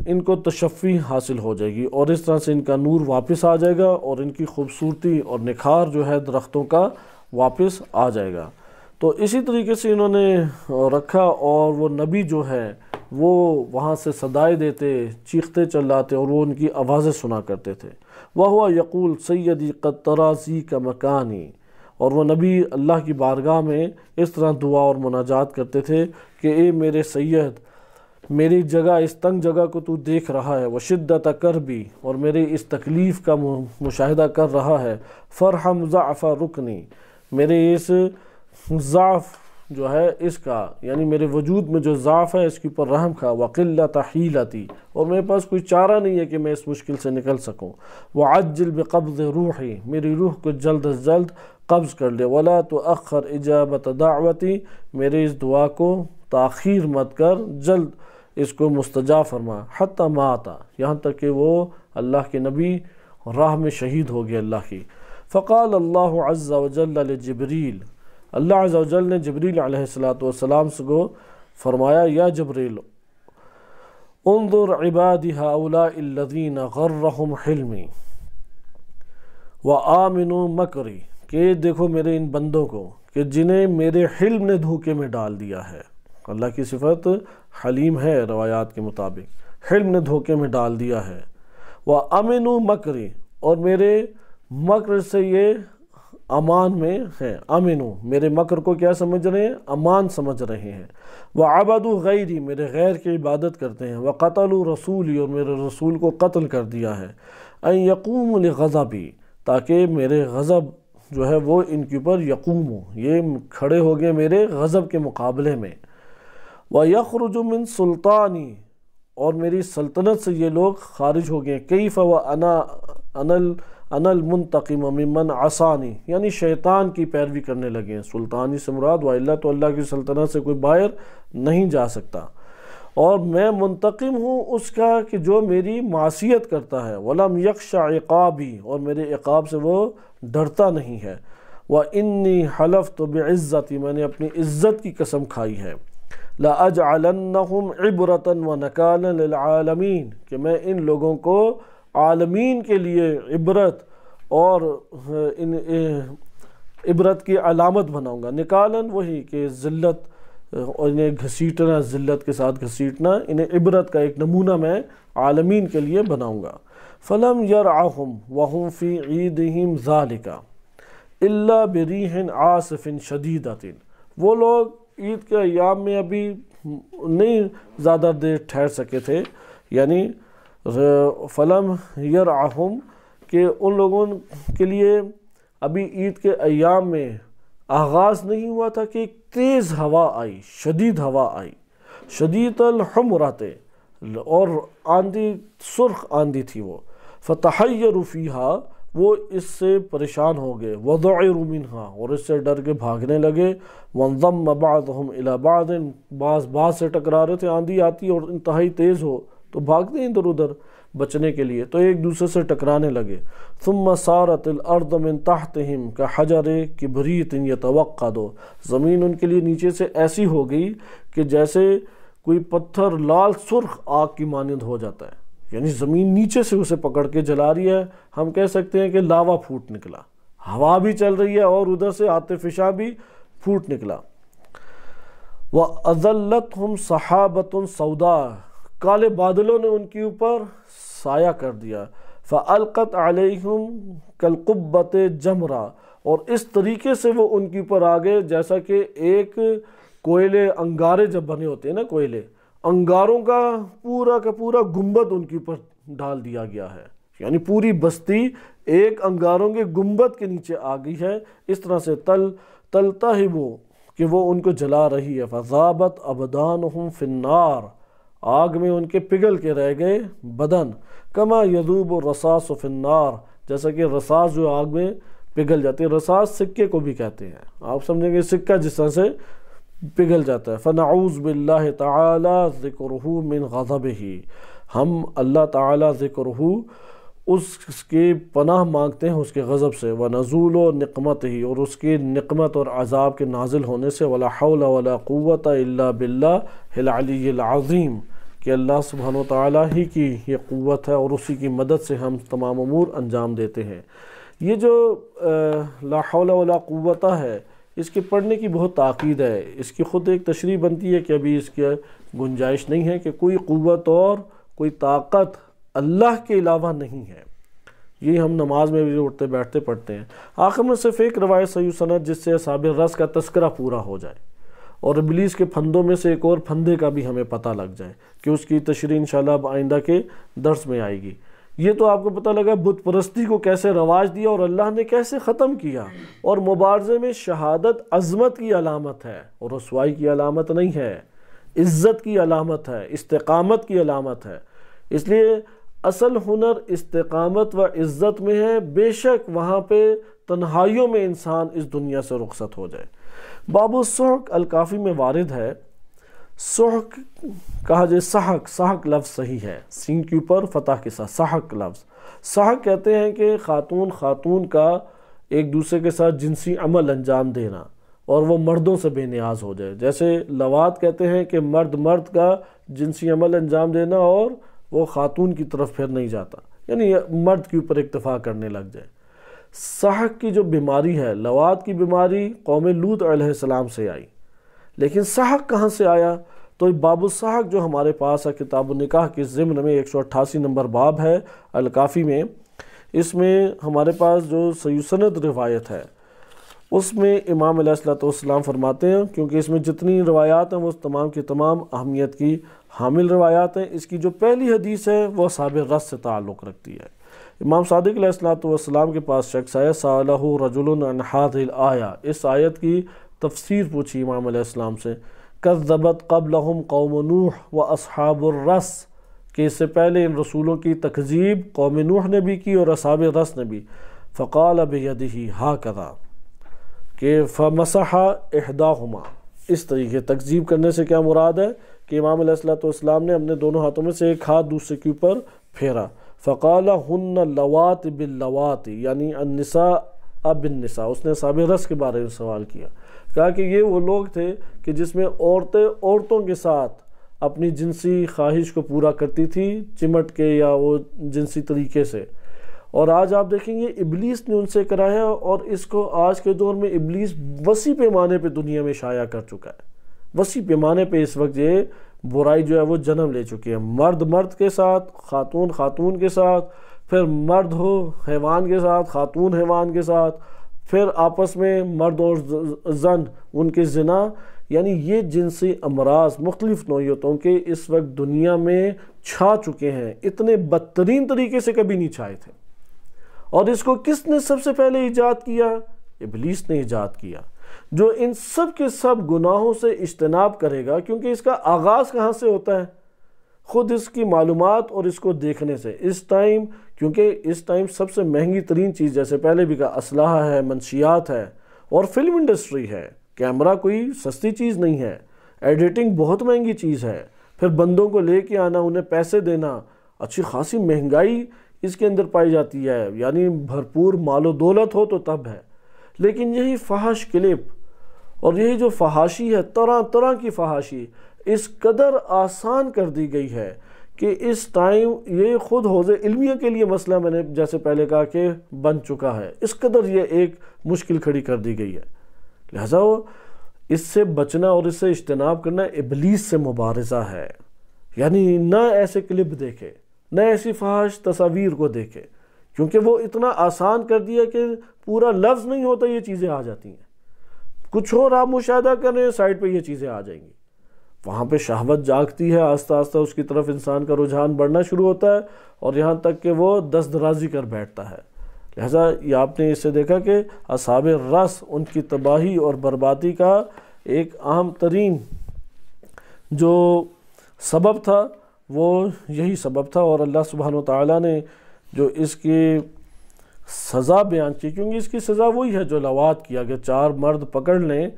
ان کو تشفی حاصل ہو جائے گی اور اس طرح سے ان کا نور واپس آ جائے گا اور ان کی خوبصورتی اور نکھار جو ہے درختوں کا واپس آ جائے گا۔ تو اسی طریقے سے انہوں نے رکھا اور وہ نبی جو ہے وہ وہاں سے صدائے دیتے، چیختے چلاتے اور وہ ان کی آوازیں سنا کرتے تھے۔ وہ ہوا یقول سیدی قطرازی کا مکانی۔ اور وہ نبی اللہ کی بارگاہ میں اس طرح دعا اور مناجات کرتے تھے کہ اے میرے سید، میری جگہ، اس تنگ جگہ کو تو دیکھ رہا ہے وہ شدت کر بھی، اور میری اس تکلیف کا مشاہدہ کر رہا ہے۔ فرحم ضعف رکنی۔ میرے اس ضعف جو ہے اس کا یعنی میرے وجود میں جو ضعف ہے، اس کے اوپر رحم کھا وقلت حیلتی اور میرے پاس کوئی چارہ نہیں ہے کہ میں اس مشکل سے نکل سکوں۔ وعجل بقبض روحی میری روح کو جلد از جلد قبض کر لے۔ ولا تو اخر اجابت دعوتی میرے اس دعا کو تاخیر مت کر، جلد اس کو مستجاب فرما۔ حتی ماتا یہاں تک کہ وہ اللہ کے نبی راہ میں شہید ہو گئے اللہ کی۔ فقال اللہ عز وجل لجبریل اللہ عز و جل نے جبریل علیہ السلام سے کو فرمایا، یا جبریل، انظر عبادی هؤلاء الذین غرهم حلمی وآمنوا مکری، کہ دیکھو میرے ان بندوں کو کہ جنہیں میرے حلم نے دھوکے میں ڈال دیا ہے۔ اللہ کی صفت حلیم ہے روایات کے مطابق، حلم نے دھوکے میں ڈال دیا ہے۔ وَأَمِنُوا مکری، اور میرے مکر سے یہ امان میں ہے امنو میرے مکر کو کیا سمجھ رہے ہیں؟ امان سمجھ رہے ہیں۔ وہ آباد غیری میرے غیر کی عبادت کرتے ہیں۔ وہ قتل رسولی اور میرے رسول کو قتل کر دیا ہے۔ این یقوم الغضبی تاکہ میرے غضب جو ہے وہ ان کے اوپر یقوم ہو۔ یہ کھڑے ہو گئے میرے غضب کے مقابلے میں۔ وہ یخرج من سلطانی اور میری سلطنت سے یہ لوگ خارج ہو گئے۔ کئی فو انا انل ان المنتقم ممن عصانی یعنی شیطان کی پیروی کرنے لگے ہیں۔ سلطانی سے مراد و اللہ تو اللہ کی سلطنت سے کوئی باہر نہیں جا سکتا۔ اور میں منتقم ہوں اس کا کہ جو میری معصیت کرتا ہے۔ ولم یکش عقابی، اور میرے عقاب سے وہ ڈرتا نہیں ہے۔ وہ انی حلف تو بعزتی، میں نے اپنی عزت کی قسم کھائی ہے۔ لَأَجْعَلَنَّهُمْ عِبْرَةً وَنَكَالًا لِلْعَالَمِينَ کہ میں ان لوگوں کو عالمین کے لیے عبرت اور، ان عبرت کی علامت بناؤں گا۔ نکالن وہی کہ ذلت، انہیں گھسیٹنا، ذلت کے ساتھ گھسیٹنا، انہیں عبرت کا ایک نمونہ میں عالمین کے لیے بناؤں گا۔ فلم یرعہم وہم فی عیدہم ذالکا اللہ بریح عاصف شدیدت وہ لوگ عید کے ایام میں ابھی نہیں زیادہ دیر ٹھہر سکے تھے یعنی فلم یرعہم، کہ ان لوگوں کے لیے ابھی عید کے ایام میں آغاز نہیں ہوا تھا کہ ایک تیز ہوا آئی، شدید ہوا آئی۔ شدید الحمراتے اور آندھی، سرخ آندھی تھی وہ۔ فتحیر فیہا، وہ اس سے پریشان ہو گئے۔ وضعروا منہا، اور اس سے ڈر کے بھاگنے لگے۔ وانضم بعضهم الى بعض بعض بعض سے ٹکرا رہے تھے، آندھی آتی اور انتہائی تیز ہو تو بھاگتے ہیں ادھر ادھر بچنے کے لیے تو ایک دوسرے سے ٹکرانے لگے۔ ثم سارت الارض من تحتہم کا حجر کبریت یتوقع دو زمین ان کے لیے نیچے سے ایسی ہو گئی کہ جیسے کوئی پتھر لال سرخ آگ کی مانند ہو جاتا ہے۔ یعنی زمین نیچے سے اسے پکڑ کے جلا رہی ہے۔ ہم کہہ سکتے ہیں کہ لاوا پھوٹ نکلا۔ ہوا بھی چل رہی ہے اور ادھر سے آتے فشا بھی پھوٹ نکلا۔ وَأَذَلَّتْهُمْ صَحَابَةٌ سَوْدَا کالے بادلوں نے ان کے اوپر سایہ کر دیا۔ فَأَلْقَتْ عَلَيْهُمْ كَالْقُبَّةِ جَمْرَا۔ اور اس طریقے سے وہ ان کے اوپر آگے جیسا کہ ایک کوئلے انگارے جب بنے ہوتے ہیں نا کوئلے، انگاروں کا پورا کا پورا گنبد ان کے اوپر ڈال دیا گیا ہے۔ یعنی پوری بستی ایک انگاروں کے گنبد کے نیچے آ گئی ہے۔ اس طرح سے تل، تلتا ہی وہ کہ وہ ان کو جلا رہی ہے۔ فضابت ابدانہم فی النار۔ آگ میں ان کے پگھل کے رہ گئے بدن۔ کما یذوب الرساس و فنار جیسا کہ رساس جو آگ میں پگھل جاتی ہے رساس سکے کو بھی کہتے ہیں۔ آپ سمجھیں گے سکہ جس طرح سے پگھل جاتا ہے۔ فنعوذ باللہ تعالی ذکرہ من غضبہ۔ ہم اللہ تعالی ذکرہ اس کے پناہ مانگتے ہیں اس کے غضب سے۔ ونزول و نقمت ہی اور اس کی نقمت اور عذاب کے نازل ہونے سے۔ ولا حول ولا قوت الا باللہ العلی العظیم کہ اللہ سبحانہ و تعالیٰ ہی کی یہ قوت ہے اور اسی کی مدد سے ہم تمام امور انجام دیتے ہیں۔ یہ جو لا حول ولا قوت ہے، اس کے پڑھنے کی بہت تاقید ہے۔ اس کی خود ایک تشریح بنتی ہے کہ ابھی اس کی گنجائش نہیں ہے کہ کوئی قوت اور کوئی طاقت اللہ کے علاوہ نہیں ہے۔ یہ ہم نماز میں بھی اٹھتے، بیٹھتے، پڑھتے ہیں۔ آخر میں صرف ایک روایت صحیح سند جس سے صابر رس کا تذکرہ پورا ہو جائے۔ اور ابلیس کے پھندوں میں سے ایک اور پھندے کا بھی ہمیں پتہ لگ جائے کہ اس کی تشریح انشاءاللہ اب آئندہ کے درس میں آئے گی۔ یہ تو آپ کو پتہ لگا بت پرستی کو کیسے رواج دیا اور اللہ نے کیسے ختم کیا۔ اور مبارزے میں شہادت عظمت کی علامت ہے اور رسوائی کی علامت نہیں ہے۔ عزت کی علامت ہے، استقامت کی علامت ہے۔ اس لیے اصل ہنر استقامت و عزت میں ہے۔ بے شک وہاں پہ تنہائیوں میں انسان اس دنیا سے رخصت ہو جائے۔ باب السحق الکافی میں وارد ہے۔ سحق کہا جائے سحق سحق لفظ صحیح ہے۔ سین کے اوپر فتح کے ساتھ سحق لفظ۔ سحق کہتے ہیں کہ خاتون خاتون کا ایک دوسرے کے ساتھ جنسی عمل انجام دینا اور وہ مردوں سے بے نیاز ہو جائے۔ جیسے لوات کہتے ہیں کہ مرد مرد کا جنسی عمل انجام دینا اور وہ خاتون کی طرف پھر نہیں جاتا۔ یعنی مرد کے اوپر اکتفا کرنے لگ جائے۔ سحق کی جو بیماری ہے لوات کی بیماری قوم لوت علیہ السلام سے آئی۔ لیکن سحق کہاں سے آیا؟ تو باب السحق جو ہمارے پاس ہے، کتاب النکاح کی ضمن میں ایک سو اٹھاسی نمبر باب ہے الکافی میں۔ اس میں ہمارے پاس جو سیوسند روایت ہے اس میں امام علیہ السلام فرماتے ہیں، کیونکہ اس میں جتنی روایات ہیں وہ تمام کی تمام اہمیت کی حامل روایات ہیں۔ اس کی جو پہلی حدیث ہے، وہ صابر رس سے تعلق رکھتی ہے۔ امام صادق علیہ السلام کے پاس شخص آیا صالح رجل انحاد آیا اس آیت کی تفسیر پوچھی امام علیہ السلام سے۔ قذبت قبلہم قوم نوح و اصحاب الرس۔ کہ اس سے پہلے ان رسولوں کی تکذیب قوم نوح نے بھی کی اور اصحاب رس نے بھی۔ فقال بیدہی ہا کذا کہ فمسح احداہما اس طریقے تکذیب کرنے سے کیا مراد ہے؟ کہ امام علیہ السلام نے اپنے دونوں ہاتھوں میں سے ایک ہاتھ دوسرے کے اوپر پھیرا۔ فقال ہن لوات باللوات یعنی النساء اب اس نے صاب رس کے بارے میں سوال کیا۔ کہا کہ یہ وہ لوگ تھے کہ جس میں عورتیں عورتوں کے ساتھ اپنی جنسی خواہش کو پورا کرتی تھی، چمٹ کے یا وہ جنسی طریقے سے۔ اور آج آپ دیکھیں گے ابلیس نے ان سے کرایا اور اس کو آج کے دور میں ابلیس وسیع پیمانے پہ دنیا میں شائع کر چکا ہے۔ وسیع پیمانے پہ اس وقت یہ برائی جو ہے وہ جنم لے چکی ہے۔ مرد مرد کے ساتھ، خاتون خاتون کے ساتھ، پھر مرد ہو، حیوان کے ساتھ، خاتون حیوان کے ساتھ، پھر آپس میں مرد اور زن، ان کے زنا۔ یعنی یہ جنسی امراض مختلف نوعیتوں کے اس وقت دنیا میں چھا چکے ہیں۔ اتنے بدترین طریقے سے کبھی نہیں چھائے تھے۔ اور اس کو کس نے سب سے پہلے ایجاد کیا؟ ابلیس نے ایجاد کیا۔ جو ان سب کے سب گناہوں سے اجتناب کرے گا، کیونکہ اس کا آغاز کہاں سے ہوتا ہے؟ خود اس کی معلومات اور اس کو دیکھنے سے۔ اس ٹائم، کیونکہ اس ٹائم سب سے مہنگی ترین چیز جیسے پہلے بھی کہا اسلحہ ہے، منشیات ہے اور فلم انڈسٹری ہے۔ کیمرہ کوئی سستی چیز نہیں ہے۔ ایڈیٹنگ بہت مہنگی چیز ہے۔ پھر بندوں کو لے کے آنا، انہیں پیسے دینا، اچھی خاصی مہنگائی اس کے اندر پائی جاتی ہے۔ یعنی بھرپور مال و دولت ہو تو تب ہے۔ لیکن یہی فحش کلپ اور یہی جو فحاشی ہے، طرح طرح کی فحاشی، اس قدر آسان کر دی گئی ہے کہ اس ٹائم یہ خود حوض علمیہ کے لیے مسئلہ میں نے جیسے پہلے کہا کہ بن چکا ہے۔ اس قدر یہ ایک مشکل کھڑی کر دی گئی ہے۔ لہذا وہ اس سے بچنا اور اس سے اجتناب کرنا ابلیس سے مبارزہ ہے۔ یعنی نہ ایسے کلپ دیکھے۔ نہ ایسی فحش تصاویر کو دیکھے۔ کیونکہ وہ اتنا آسان کر دیا کہ پورا لفظ نہیں ہوتا، یہ چیزیں آ جاتی ہیں۔ کچھ اور آپ مشاہدہ کر رہے ہیں سائٹ پہ یہ چیزیں آ جائیں گی۔ وہاں پہ شہوت جاگتی ہے، آہستہ آہستہ اس کی طرف انسان کا رجحان بڑھنا شروع ہوتا ہے اور یہاں تک کہ وہ دست درازی کر بیٹھتا ہے۔ لہذا یہ آپ نے اس سے دیکھا کہ اصحاب رس، ان کی تباہی اور بربادی کا ایک اہم ترین جو سبب تھا وہ یہی سبب تھا اور اللہ سبحانہ و تعالیٰ نے جو اس کی سزا بیان کی، کیونکہ اس کی سزا وہی ہے جو لوات کیا کہ چار مرد پکڑ لیں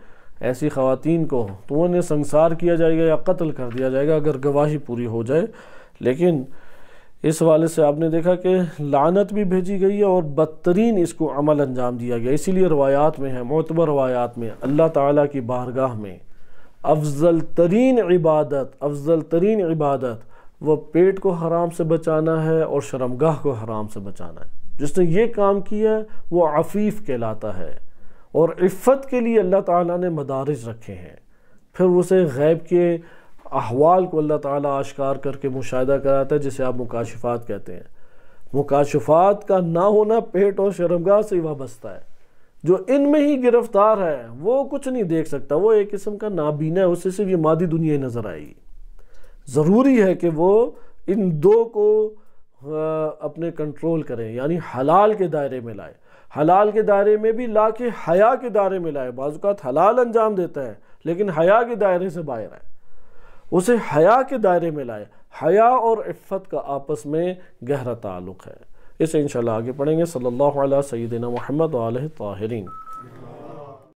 ایسی خواتین کو، تو انہیں سنسار کیا جائے گا یا قتل کر دیا جائے گا اگر گواہی پوری ہو جائے۔ لیکن اس والے سے آپ نے دیکھا کہ لعنت بھی بھیجی گئی ہے اور بدترین اس کو عمل انجام دیا گیا۔ اسی لیے روایات میں ہے معتبر روایات میں، اللہ تعالیٰ کی بارگاہ میں۔ افضل ترین عبادت، افضل ترین عبادت وہ پیٹ کو حرام سے بچانا ہے اور شرمگاہ کو حرام سے بچانا ہے۔ جس نے یہ کام کیا، وہ عفیف کہلاتا ہے اور عفت کے لیے اللہ تعالیٰ نے مدارج رکھے ہیں۔ پھر اسے غیب کے احوال کو اللہ تعالیٰ آشکار کر کے مشاہدہ کراتا ہے، جسے آپ مکاشفات کہتے ہیں۔ مکاشفات کا نہ ہونا پیٹ اور شرمگاہ سے ہی وابستہ ہے۔ جو ان میں ہی گرفتار ہے، وہ کچھ نہیں دیکھ سکتا، وہ ایک قسم کا نابینا ہے، اسے صرف یہ مادی دنیا ہی نظر آئے گی۔ ضروری ہے کہ وہ ان دو کو اپنے کنٹرول کریں یعنی حلال کے دائرے میں لائے۔ حلال کے دائرے میں بھی لا کے حیا کے دائرے میں لائے۔ بعض اوقات حلال انجام دیتا ہے، لیکن حیا کے دائرے سے باہر ہے اسے حیا کے دائرے میں لائے۔ حیا اور عفت کا آپس میں گہرا تعلق ہے۔ اسے انشاءاللہ آگے پڑھیں گے۔ صلی اللہ علیہ سیدنا محمد علیہ طاہرین۔